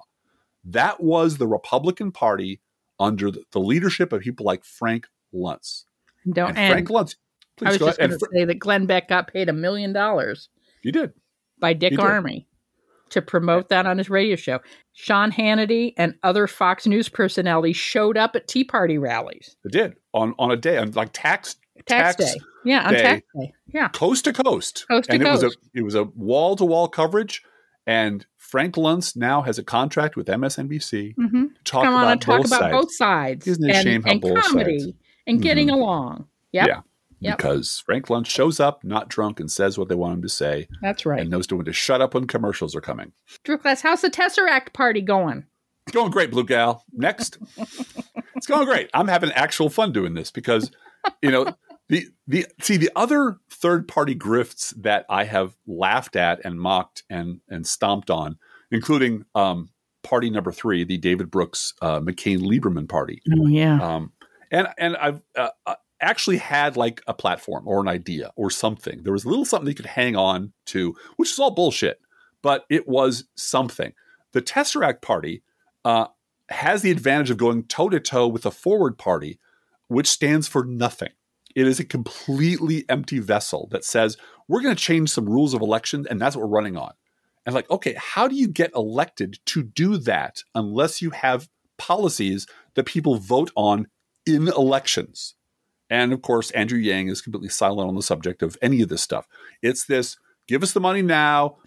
That was the Republican Party under the, leadership of people like Frank Luntz. Don't And Frank Luntz, please I was go just going And to say that Glenn Beck got paid a million dollars you did. by Dick He did. Army to promote that on his radio show. Sean Hannity and other Fox News personalities showed up at Tea Party rallies. They did on on a day on like tax Tax, day. Yeah, on day. tax day. Yeah. coast to coast. Coast to and it was a coast. it was a wall to wall coverage. And Frank Luntz now has a contract with MSNBC hmm to talk Come about on talk both about sides both sides. Isn't it a and, shame how and both comedy sides- and getting Mhm. along. Yep. Yeah. Yep. because Frank Luntz shows up not drunk and says what they want him to say That's right. and knows to when to shut up when commercials are coming. Driftglass, how's the Tesseract party going? It's going great, Blue Gal. Next. it's going great. I'm having actual fun doing this because, you know, the the see the other third party grifts that I have laughed at and mocked and and stomped on, including um, party number three, the David Brooks uh, McCain Lieberman party. Oh yeah. Um, and and I've uh, uh, actually had like a platform or an idea or something. There was a little something you could hang on to, which is all bullshit, but it was something. The Tesseract Party uh, has the advantage of going toe to toe with the Forward Party, which stands for nothing. It is a completely empty vessel that says we're going to change some rules of election, and that's what we're running on. And like, okay, how do you get elected to do that unless you have policies that people vote on in elections? And of course, Andrew Yang is completely silent on the subject of any of this stuff. It's this give us the money now,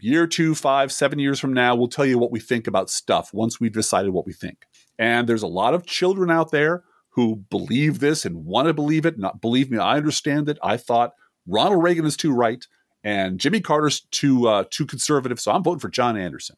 year two, five, seven years from now, we'll tell you what we think about stuff once we've decided what we think. And there's a lot of children out there who believe this and want to believe it. Not believe me, I understand it. I thought Ronald Reagan is too right and Jimmy Carter's too uh, too conservative, so I'm voting for John Anderson.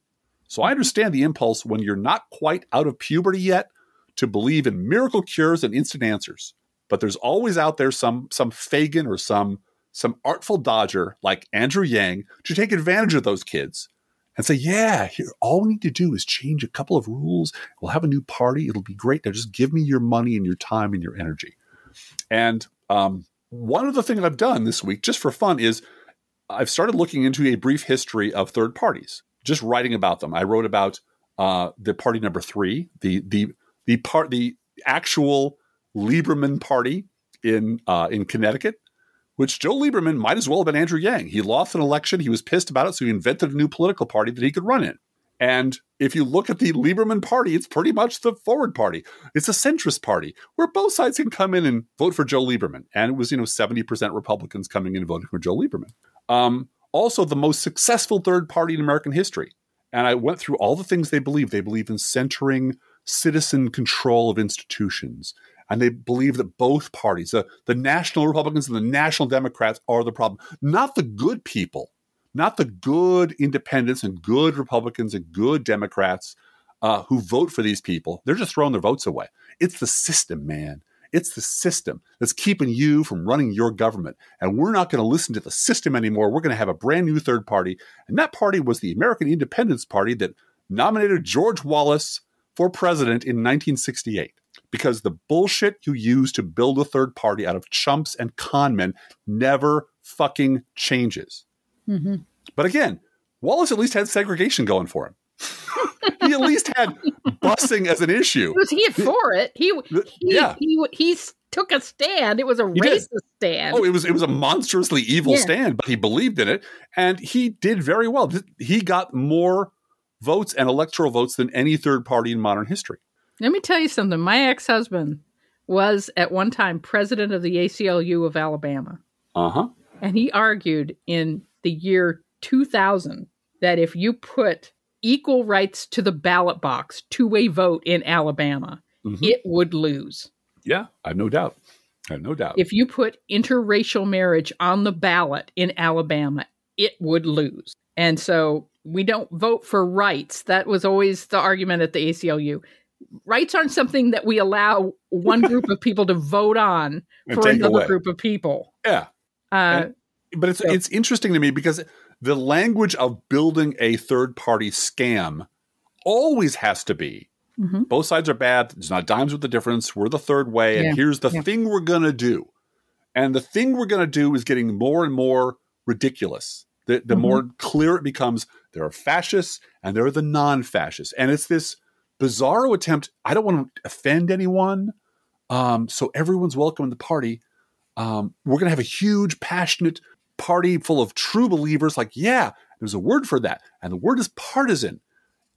So I understand the impulse when you're not quite out of puberty yet to believe in miracle cures and instant answers. But there's always out there some some Fagin or some some artful dodger like Andrew Yang to take advantage of those kids and say, "Yeah, here all we need to do is change a couple of rules. We'll have a new party. It'll be great. Now just give me your money and your time and your energy." And um, one of the things I've done this week, just for fun, is I've started looking into a brief history of third parties, just writing about them. I wrote about uh, the party number three, the the the part the actual Lieberman party in uh, in Connecticut, which Joe Lieberman might as well have been Andrew Yang. He lost an election. He was pissed about it, so he invented a new political party that he could run in. And if you look at the Lieberman party, it's pretty much the forward party. It's a centrist party where both sides can come in and vote for Joe Lieberman. And it was, you know, 70% Republicans coming in and voting for Joe Lieberman. Um, also, the most successful third party in American history. And I went through all the things they believe. They believe in centering citizen control of institutions. And they believe that both parties, the, the national Republicans and the national Democrats, are the problem, not the good people, not the good independents and good Republicans and good Democrats uh, who vote for these people. They're just throwing their votes away. It's the system, man. It's the system that's keeping you from running your government. And we're not going to listen to the system anymore. We're going to have a brand new third party. And that party was the American Independence Party that nominated George Wallace for president in 1968. Because the bullshit you use to build a third party out of chumps and conmen never fucking changes. hmm But again, Wallace at least had segregation going for him. he at least had busing as an issue. Was he for it? He he Yeah. he, he, s- took a stand. It was a He did. racist stand. Oh, it was it was a monstrously evil Yeah. stand, but he believed in it, and he did very well. He got more votes and electoral votes than any third party in modern history. Let me tell you something. My ex-husband was at one time president of the ACLU of Alabama, Uh huh. and he argued in the year 2000 that if you put equal rights to the ballot box to a vote in Alabama, Mhm. it would lose. Yeah, I have no doubt. I have no doubt. If you put interracial marriage on the ballot in Alabama, it would lose. And so we don't vote for rights. That was always the argument at the ACLU. Rights aren't something that we allow one group of people to vote on And for another away. group of people. yeah, Uh, but it's So- it's interesting to me because the language of building a third party scam always has to be mhm. both sides are bad. There's not dimes with the difference. We're the third way, and here's the yeah. thing we're gonna do. And the thing we're going to do is getting more and more ridiculous. The, the mm-hmm. more clear it becomes, there are fascists and there are the non fascists. And it's this bizarro attempt. I don't want to offend anyone. Um, so everyone's welcome in the party. Um, we're going to have a huge, passionate party full of true believers. Like, yeah, there's a word for that. And the word is partisan.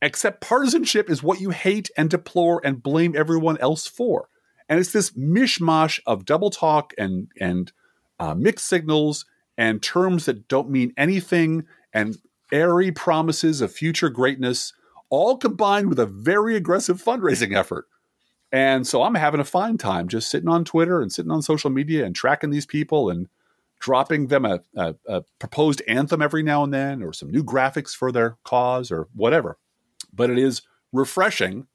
Except partisanship is what you hate and deplore and blame everyone else for. And it's this mishmash of double talk and, and uh, mixed signals and terms that don't mean anything and airy promises of future greatness, all combined with a very aggressive fundraising effort. And so I'm having a fine time just sitting on Twitter and sitting on social media and tracking these people and dropping them a, a, a, proposed anthem every now and then or some new graphics for their cause or whatever. But it is refreshing,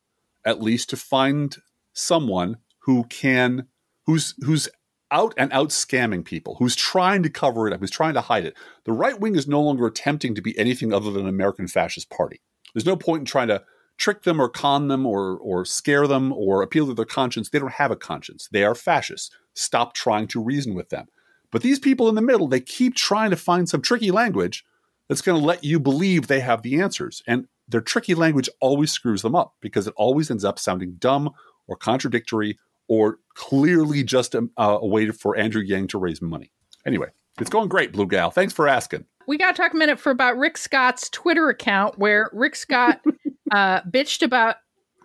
at least, to find someone who can who's who's out and out scamming people, who's trying to cover it up, who's trying to hide it. The right wing is no longer attempting to be anything other than an American fascist party. There's no point in trying to trick them or con them or or scare them or appeal to their conscience. They don't have a conscience. They are fascists. Stop trying to reason with them. But these people in the middle, they keep trying to find some tricky language that's going to let you believe they have the answers. And their tricky language always screws them up because it always ends up sounding dumb or contradictory or clearly just a, a way for Andrew Yang to raise money. Anyway, it's going great, Blue Gal. Thanks for asking. We got to talk a minute for about Rick Scott's Twitter account, where Rick Scott uh, bitched about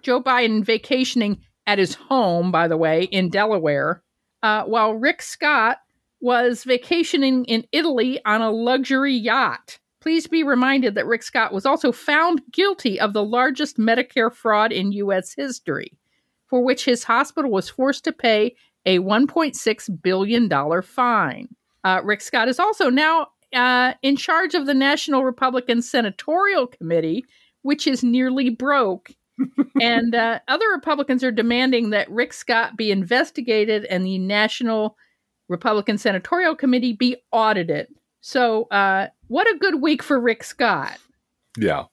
Joe Biden vacationing at his home, by the way, in Delaware, uh, while Rick Scott was vacationing in Italy on a luxury yacht. Please be reminded that Rick Scott was also found guilty of the largest Medicare fraud in U.S. history for which his hospital was forced to pay a $1.6 billion fine. Uh, Rick Scott is also now uh, in charge of the National Republican Senatorial Committee, which is nearly broke. and uh, other Republicans are demanding that Rick Scott be investigated and the National Republican Senatorial Committee be audited. So, uh, what a good week for Rick Scott. Yeah,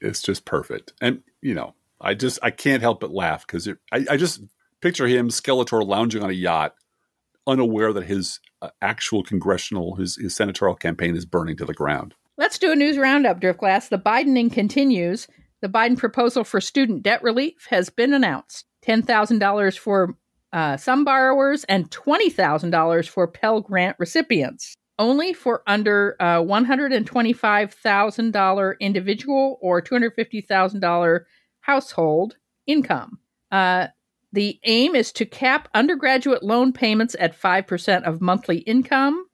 it's just perfect. And, you know, I just I can't help but laugh because I, I just picture him Skeletor lounging on a yacht, unaware that his uh, actual congressional his, his senatorial campaign is burning to the ground. Let's do a news roundup, Driftglass. The Bidening continues. The Biden proposal for student debt relief has been announced. Ten thousand dollars for uh, some borrowers and twenty thousand dollars for Pell Grant recipients. Only for under uh, one hundred and twenty-five thousand dollar individual or two hundred fifty thousand dollar household income. Uh, the aim is to cap undergraduate loan payments at 5% of monthly income.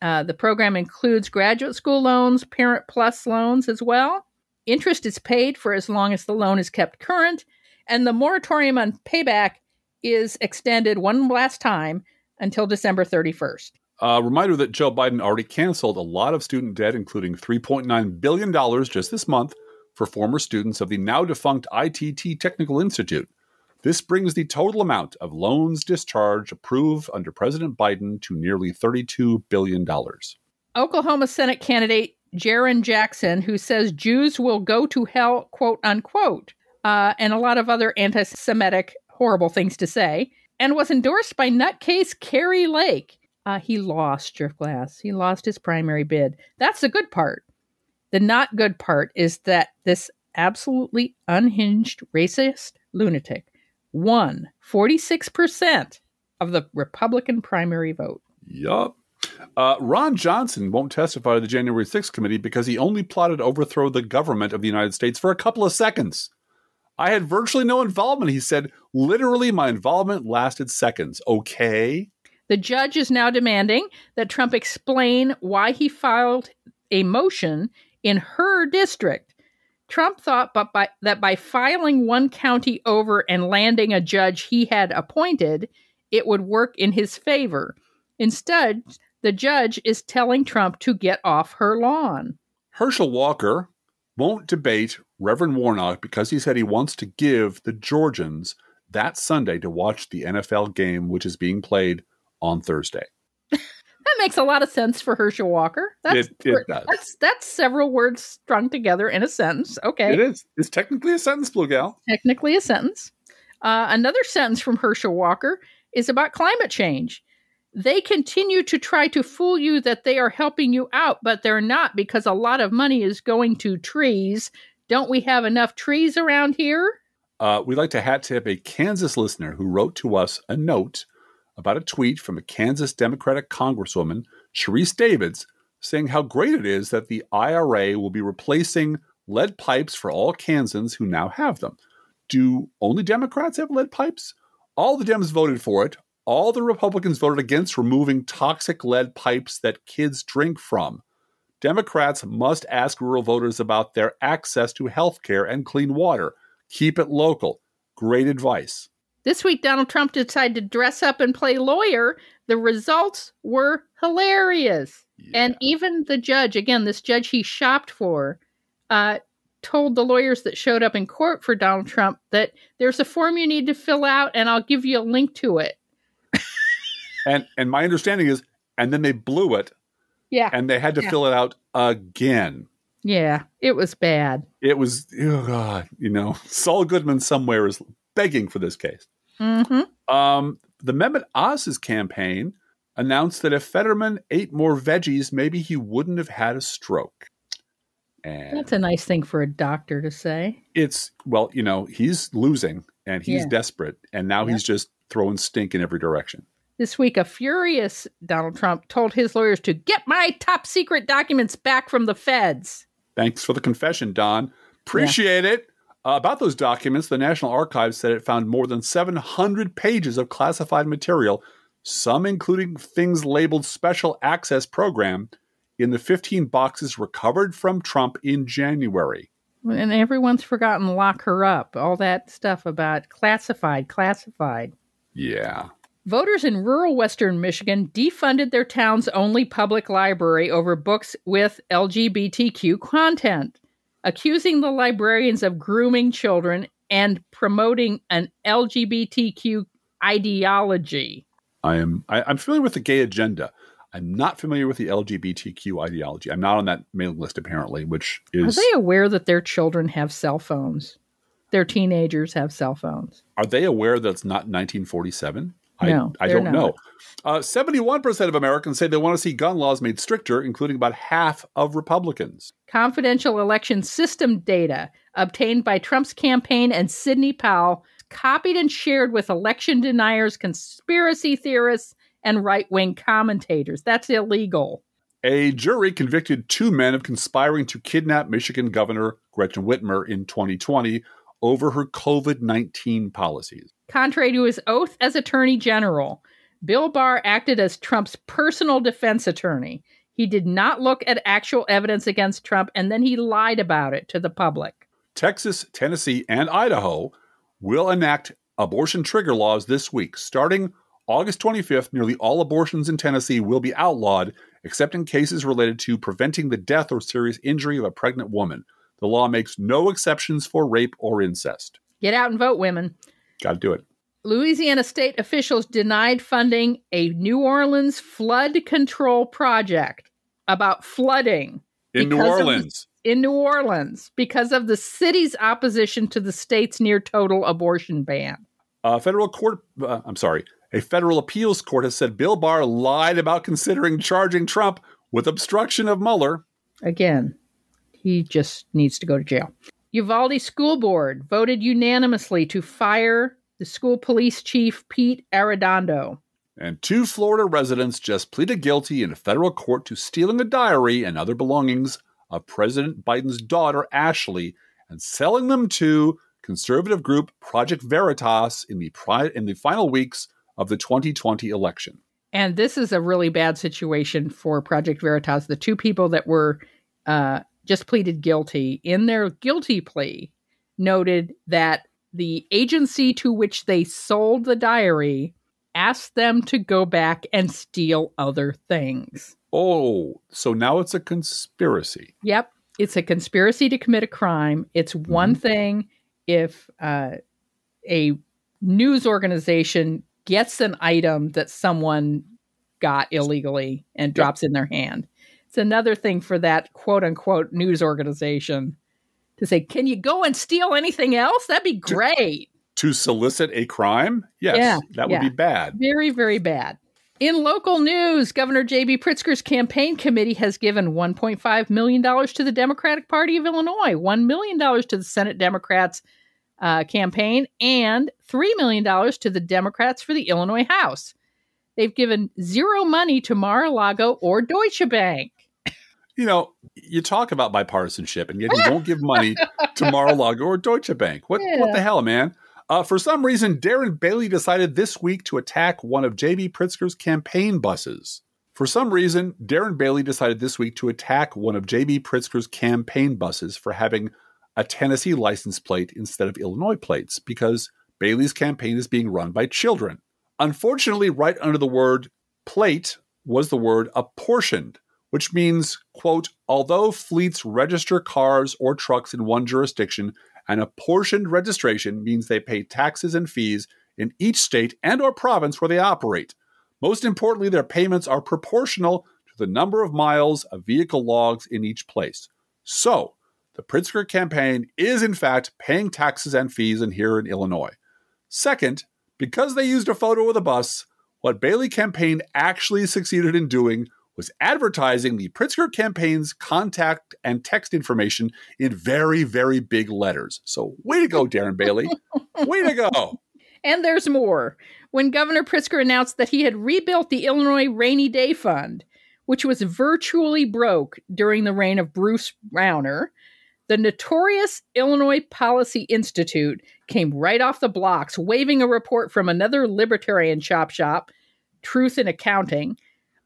Uh, the program includes graduate school loans, Parent Plus loans as well. Interest is paid for as long as the loan is kept current, and the moratorium on payback is extended one last time until December 31st. A uh, reminder that Joe Biden already canceled a lot of student debt, including $3.9 billion just this month for former students of the now defunct ITT Technical Institute. This brings the total amount of loans discharged approved under President Biden to nearly $32 billion. Oklahoma Senate candidate Jarin Jackson, who says Jews will go to hell, quote unquote, uh, and a lot of other anti Semitic horrible things to say, and was endorsed by nutcase Kari Lake. Uh, he lost, Driftglass. He lost his primary bid. That's the good part. The not good part is that this absolutely unhinged racist lunatic won 46% of the Republican primary vote. Yup. Uh, Ron Johnson won't testify to the January 6th committee because he only plotted to overthrow the government of the United States for a couple of seconds. I had virtually no involvement, he said. Literally, my involvement lasted seconds. Okay. The judge is now demanding that Trump explain why he filed a motion in her district. Trump thought but by, that by filing one county over and landing a judge he had appointed, it would work in his favor. Instead, the judge is telling Trump to get off her lawn. Herschel Walker won't debate Reverend Warnock because he said he wants to give the Georgians that Sunday to watch the NFL game, which is being played on Thursday. That makes a lot of sense for Herschel Walker. That's, it, it does. That's, that's several words strung together in a sentence. Okay. It is. It's technically a sentence, Blue Gal. Technically a sentence. Uh, another sentence from Herschel Walker is about climate change. they continue to try to fool you that they are helping you out, but they're not because a lot of money is going to trees. Don't we have enough trees around here? Uh, we'd like to hat tip a Kansas listener who wrote to us a note about a tweet from a Kansas Democratic Congresswoman, Sharice Davids, saying how great it is that the IRA will be replacing lead pipes for all Kansans who now have them. Do only Democrats have lead pipes? All the Dems voted for it. All the Republicans voted against removing toxic lead pipes that kids drink from. Democrats must ask rural voters about their access to health care and clean water. Keep it local. Great advice. This week, Donald Trump decided to dress up and play lawyer. The results were hilarious. Yeah. And even the judge, again, this judge he shopped for, uh, told the lawyers that showed up in court for Donald Trump that there's a form you need to fill out and I'll give you a link to it. and and my understanding is and then they blew it. Yeah. And they had to yeah. fill it out again. Yeah, it was bad. It was oh god, you know, Saul Goodman somewhere is begging for this case. Mm-hmm. Um, the Mehmet Oz's campaign announced that if Fetterman ate more veggies, maybe he wouldn't have had a stroke. And That's a nice thing for a doctor to say. It's well, you know, he's losing and he's Yeah. desperate, and now he's just throwing stink in every direction. This week, a furious Donald Trump told his lawyers to get my top secret documents back from the feds. Thanks for the confession, Don. Appreciate it. Uh, about those documents, the National Archives said it found more than 700 pages of classified material, some including things labeled Special Access Program, in the 15 boxes recovered from Trump in January. And everyone's forgotten lock her up. All that stuff about classified, classified. Yeah. Voters in rural Western Michigan defunded their town's only public library over books with LGBTQ content, accusing the librarians of grooming children and promoting an LGBTQ ideology. I am I, I'm familiar with the gay agenda. I'm not familiar with the LGBTQ ideology. I'm not on that mailing list apparently, which is Are they aware that their children have cell phones? Their teenagers have cell phones. are they aware that it's not 1947? No, I, I don't not. know. Uh, 71% of Americans say they want to see gun laws made stricter, including about half of Republicans. Confidential election system data obtained by Trump's campaign and Sidney Powell, copied and shared with election deniers, conspiracy theorists, and right wing commentators. That's illegal. A jury convicted two men of conspiring to kidnap Michigan Governor Gretchen Whitmer in 2020 over her COVID 19 policies. Contrary to his oath as Attorney General, Bill Barr acted as Trump's personal defense attorney. He did not look at actual evidence against Trump and then he lied about it to the public. Texas, Tennessee, and Idaho will enact abortion trigger laws this week. Starting August 25th, nearly all abortions in Tennessee will be outlawed, except in cases related to preventing the death or serious injury of a pregnant woman. The law makes no exceptions for rape or incest. Get out and vote, women. Got to do it. Louisiana state officials denied funding a New Orleans flood control project about flooding In New Because of the- Orleans, in New Orleans because of the city's opposition to the state's near total abortion ban. a federal court, uh, I'm sorry, a federal appeals court has said Bill Barr lied about considering charging Trump with obstruction of Mueller. Again, he just needs to go to jail. Uvalde School Board voted unanimously to fire the school police chief, Pete Arredondo. And two Florida residents just pleaded guilty in a federal court to stealing a diary and other belongings of President Biden's daughter, Ashley, and selling them to conservative group Project Veritas in the, pri- in the final weeks of the 2020 election. And this is a really bad situation for Project Veritas. The two people that were uh, just pleaded guilty in their guilty plea noted that the agency to which they sold the diary asked them to go back and steal other things. Oh, so now it's a conspiracy. Yep, it's a conspiracy to commit a crime. It's one thing if uh, a news organization gets an item that someone got illegally and drops in their hand. It's another thing for that quote unquote news organization to say, Can you go and steal anything else? That'd be great. To solicit a crime? Yes, Yeah, that would yeah. be bad. Very, very bad. In local news, Governor J.B. Pritzker's campaign committee has given $1.5 million to the Democratic Party of Illinois, $1 million to the Senate Democrats uh, campaign, and $3 million to the Democrats for the Illinois House. They've given zero money to Mar a Lago or Deutsche Bank. You know, you talk about bipartisanship, and yet you won't give money to Mar a Lago or Deutsche Bank. What, Yeah. what the hell, man? Uh, for some reason, Darren Bailey decided this week to attack one of J.B. Pritzker's campaign buses. For some reason, Darren Bailey decided this week to attack one of J.B. Pritzker's campaign buses for having a Tennessee license plate instead of Illinois plates because Bailey's campaign is being run by children. Unfortunately, right under the word plate was the word apportioned, which means, quote, although fleets register cars or trucks in one jurisdiction, an apportioned registration means they pay taxes and fees in each state and or province where they operate. Most importantly, their payments are proportional to the number of miles a vehicle logs in each place. So, the Pritzker campaign is in fact paying taxes and fees in here in Illinois. Second, because they used a photo of the bus, what Bailey campaign actually succeeded in doing was advertising the Pritzker campaign's contact and text information in very, very big letters. So, way to go, Darren Bailey. way to go. And there's more. When Governor Pritzker announced that he had rebuilt the Illinois Rainy Day Fund, which was virtually broke during the reign of Bruce Rauner, the notorious Illinois Policy Institute came right off the blocks, waving a report from another libertarian chop shop, Truth in Accounting,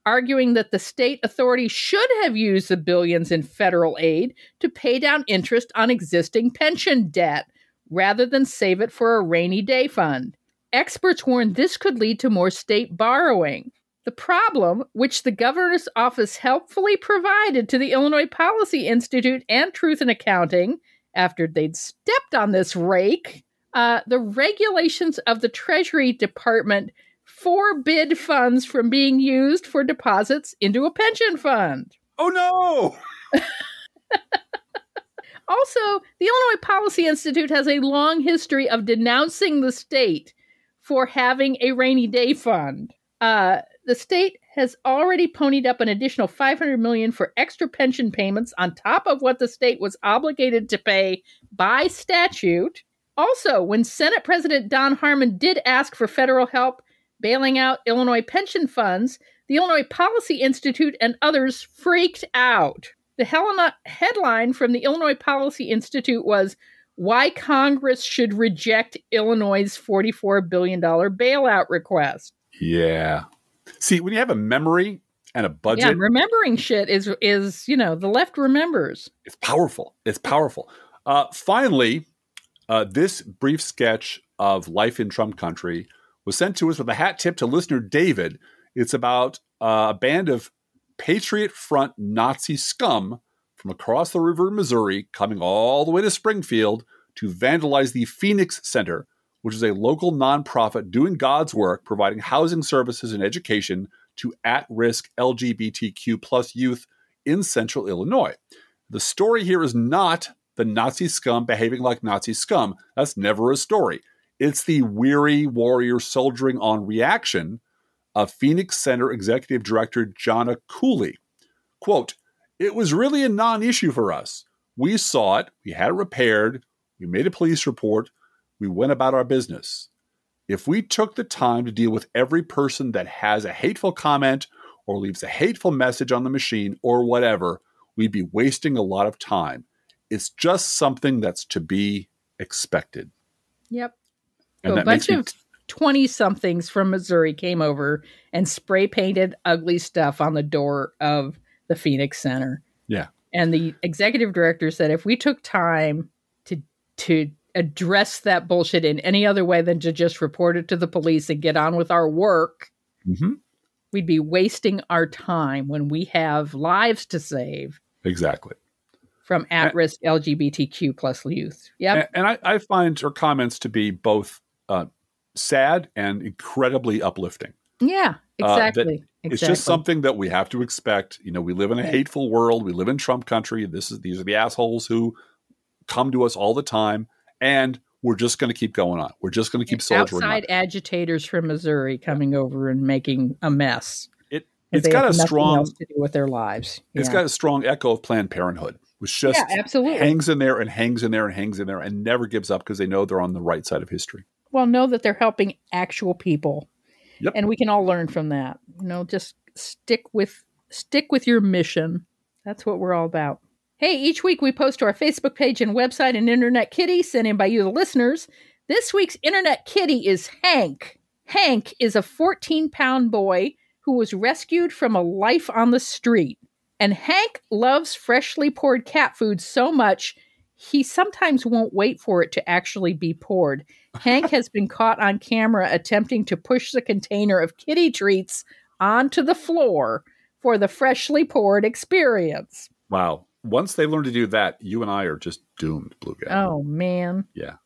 arguing that the state authorities should have used the billions in federal aid to pay down interest on existing pension debt rather than save it for a rainy day fund. Experts warned this could lead to more state borrowing. The problem, which the governor's office helpfully provided to the Illinois Policy Institute and Truth in Accounting after they'd stepped on this rake, uh, the regulations of the Treasury Department forbid funds from being used for deposits into a pension fund. Oh no! Also, the Illinois Policy Institute has a long history of denouncing the state for having a rainy day fund. Uh, the state has already ponied up an additional 500 million for extra pension payments on top of what the state was obligated to pay by statute. Also, when Senate President Don Harmon did ask for federal help bailing out Illinois pension funds, the Illinois Policy Institute and others freaked out. The Helena headline from the Illinois Policy Institute was Why Congress Should Reject Illinois' $44 billion bailout request. Yeah. See, when you have a memory and a budget, Yeah, remembering shit is is, you know, the left remembers. it's powerful. It's powerful. Uh, finally, uh, this brief sketch of life in Trump country was sent to us with a hat tip to listener David. It's about uh, a band of Patriot Front Nazi scum from across the river Missouri coming all the way to Springfield to vandalize the Phoenix Center, which is a local nonprofit doing God's work, providing housing services and education to at-risk LGBTQ plus youth in central Illinois. The story here is not the Nazi scum behaving like Nazi scum. That's never a story. It's the weary warrior soldiering on reaction of Phoenix Center Executive Director Jonna Cooley. Quote, it was really a non issue for us. We saw it, we had it repaired, we made a police report, we went about our business. If we took the time to deal with every person that has a hateful comment or leaves a hateful message on the machine or whatever, we'd be wasting a lot of time. It's just something that's to be expected. Yep. So a bunch of 20 somethings from Missouri came over and spray painted ugly stuff on the door of the Phoenix Center. Yeah. And the executive director said if we took time to to address that bullshit in any other way than to just report it to the police and get on with our work, Mhm. we'd be wasting our time when we have lives to save Exactly. from at-risk LGBTQ plus youth. Yeah. And, and I, I find her comments to be both uh, sad and incredibly uplifting. yeah, uh, exactly. It's just something that we have to expect. You know, we live in a hateful world. We live in Trump country. This is these are the assholes who come to us all the time, and we're just going to keep going on. We're just going to keep soldiering. Outside on. agitators from Missouri coming over and making a mess. It it's got a strong to do with their lives. it's Yeah. got a strong echo of Planned Parenthood, which just yeah, absolutely. hangs in there and hangs in there and hangs in there and never gives up because they know they're on the right side of history. Well, know that they're helping actual people, Yep. and we can all learn from that. You know, just stick with stick with your mission. That's what we're all about. Hey, each week we post to our Facebook page and website an Internet Kitty sent in by you, the listeners. This week's Internet Kitty is Hank. Hank is a 14 pound boy who was rescued from a life on the street. And Hank loves freshly poured cat food so much, he sometimes won't wait for it to actually be poured. Hank has been caught on camera attempting to push the container of kitty treats onto the floor for the freshly poured experience. Wow. Once they learn to do that, you and I are just doomed, Blue Gal. Oh, man. Yeah.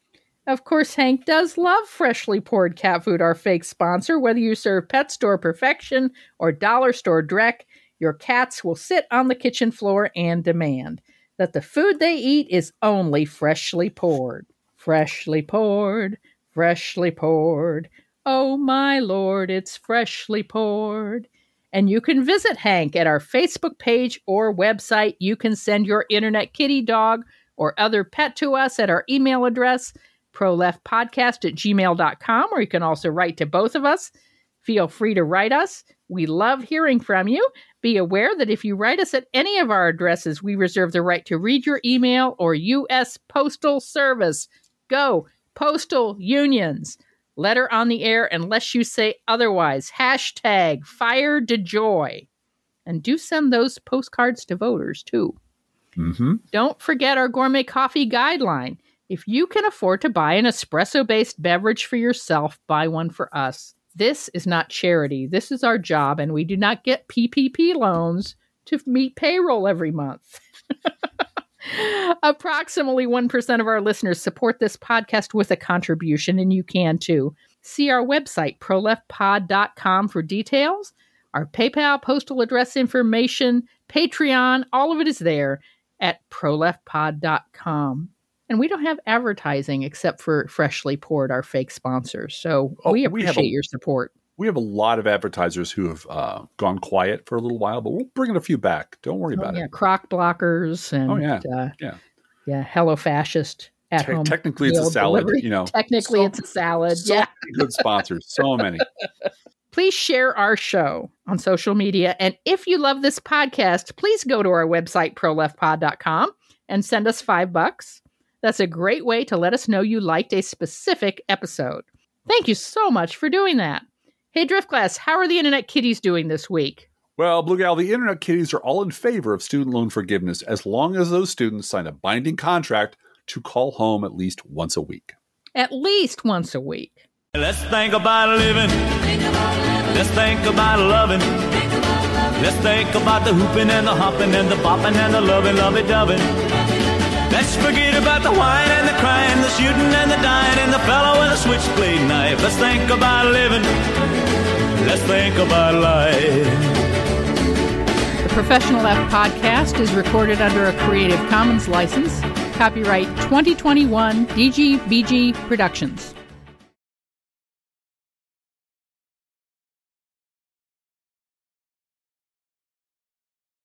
Of course, Hank does love freshly poured cat food, our fake sponsor. Whether you serve Pet Store Perfection or Dollar Store Dreck, your cats will sit on the kitchen floor and demand that the food they eat is only freshly poured. Freshly poured, freshly poured. Oh, my lord, it's freshly poured. And you can visit Hank at our Facebook page or website. You can send your internet kitty dog or other pet to us at our email address, proleftpodcast at gmail.com, or you can also write to both of us. Feel free to write us. We love hearing from you. Be aware that if you write us at any of our addresses, we reserve the right to read your email or U.S. Postal Service. Go, postal unions. Letter on the air unless you say otherwise. Hashtag fire to joy. And do send those postcards to voters too. Mm-hmm. Don't forget our gourmet coffee guideline. If you can afford to buy an espresso based beverage for yourself, buy one for us. This is not charity. This is our job, and we do not get PPP loans to meet payroll every month. Approximately 1% of our listeners support this podcast with a contribution, and you can too. See our website, proleftpod.com, for details. Our PayPal, postal address information, Patreon, all of it is there at proleftpod.com. And we don't have advertising except for Freshly Poured, our fake sponsors. So Oh, we we have appreciate a- your support. We have a lot of advertisers who have uh, gone quiet for a little while, but we're bringing a few back. Don't worry Oh, about yeah, it. crock blockers and Oh, yeah. uh, Yeah. yeah, Hello Fascist at Te- home. technically, it's a salad. delivery. You know, Technically, So- it's a salad. so yeah. many good sponsors. So many. Please share our show on social media. And if you love this podcast, please go to our website, proleftpod.com, and send us five bucks. That's a great way to let us know you liked a specific episode. Thank you so much for doing that. Hey, Driftglass, how are the Internet Kitties doing this week? Well, Blue Gal, the Internet Kitties are all in favor of student loan forgiveness as long as those students sign a binding contract to call home at least once a week. At least once a week. Let's think about living. Let's think about loving. Let's think about the hooping and the hopping and the bopping and the loving, lovey doving. Let's forget about the wine and the crime, the shooting and the dying, and the fellow with a switchblade knife. Let's think about living. Let's think about life. The Professional F podcast is recorded under a Creative Commons license. Copyright 2021 DGBG Productions.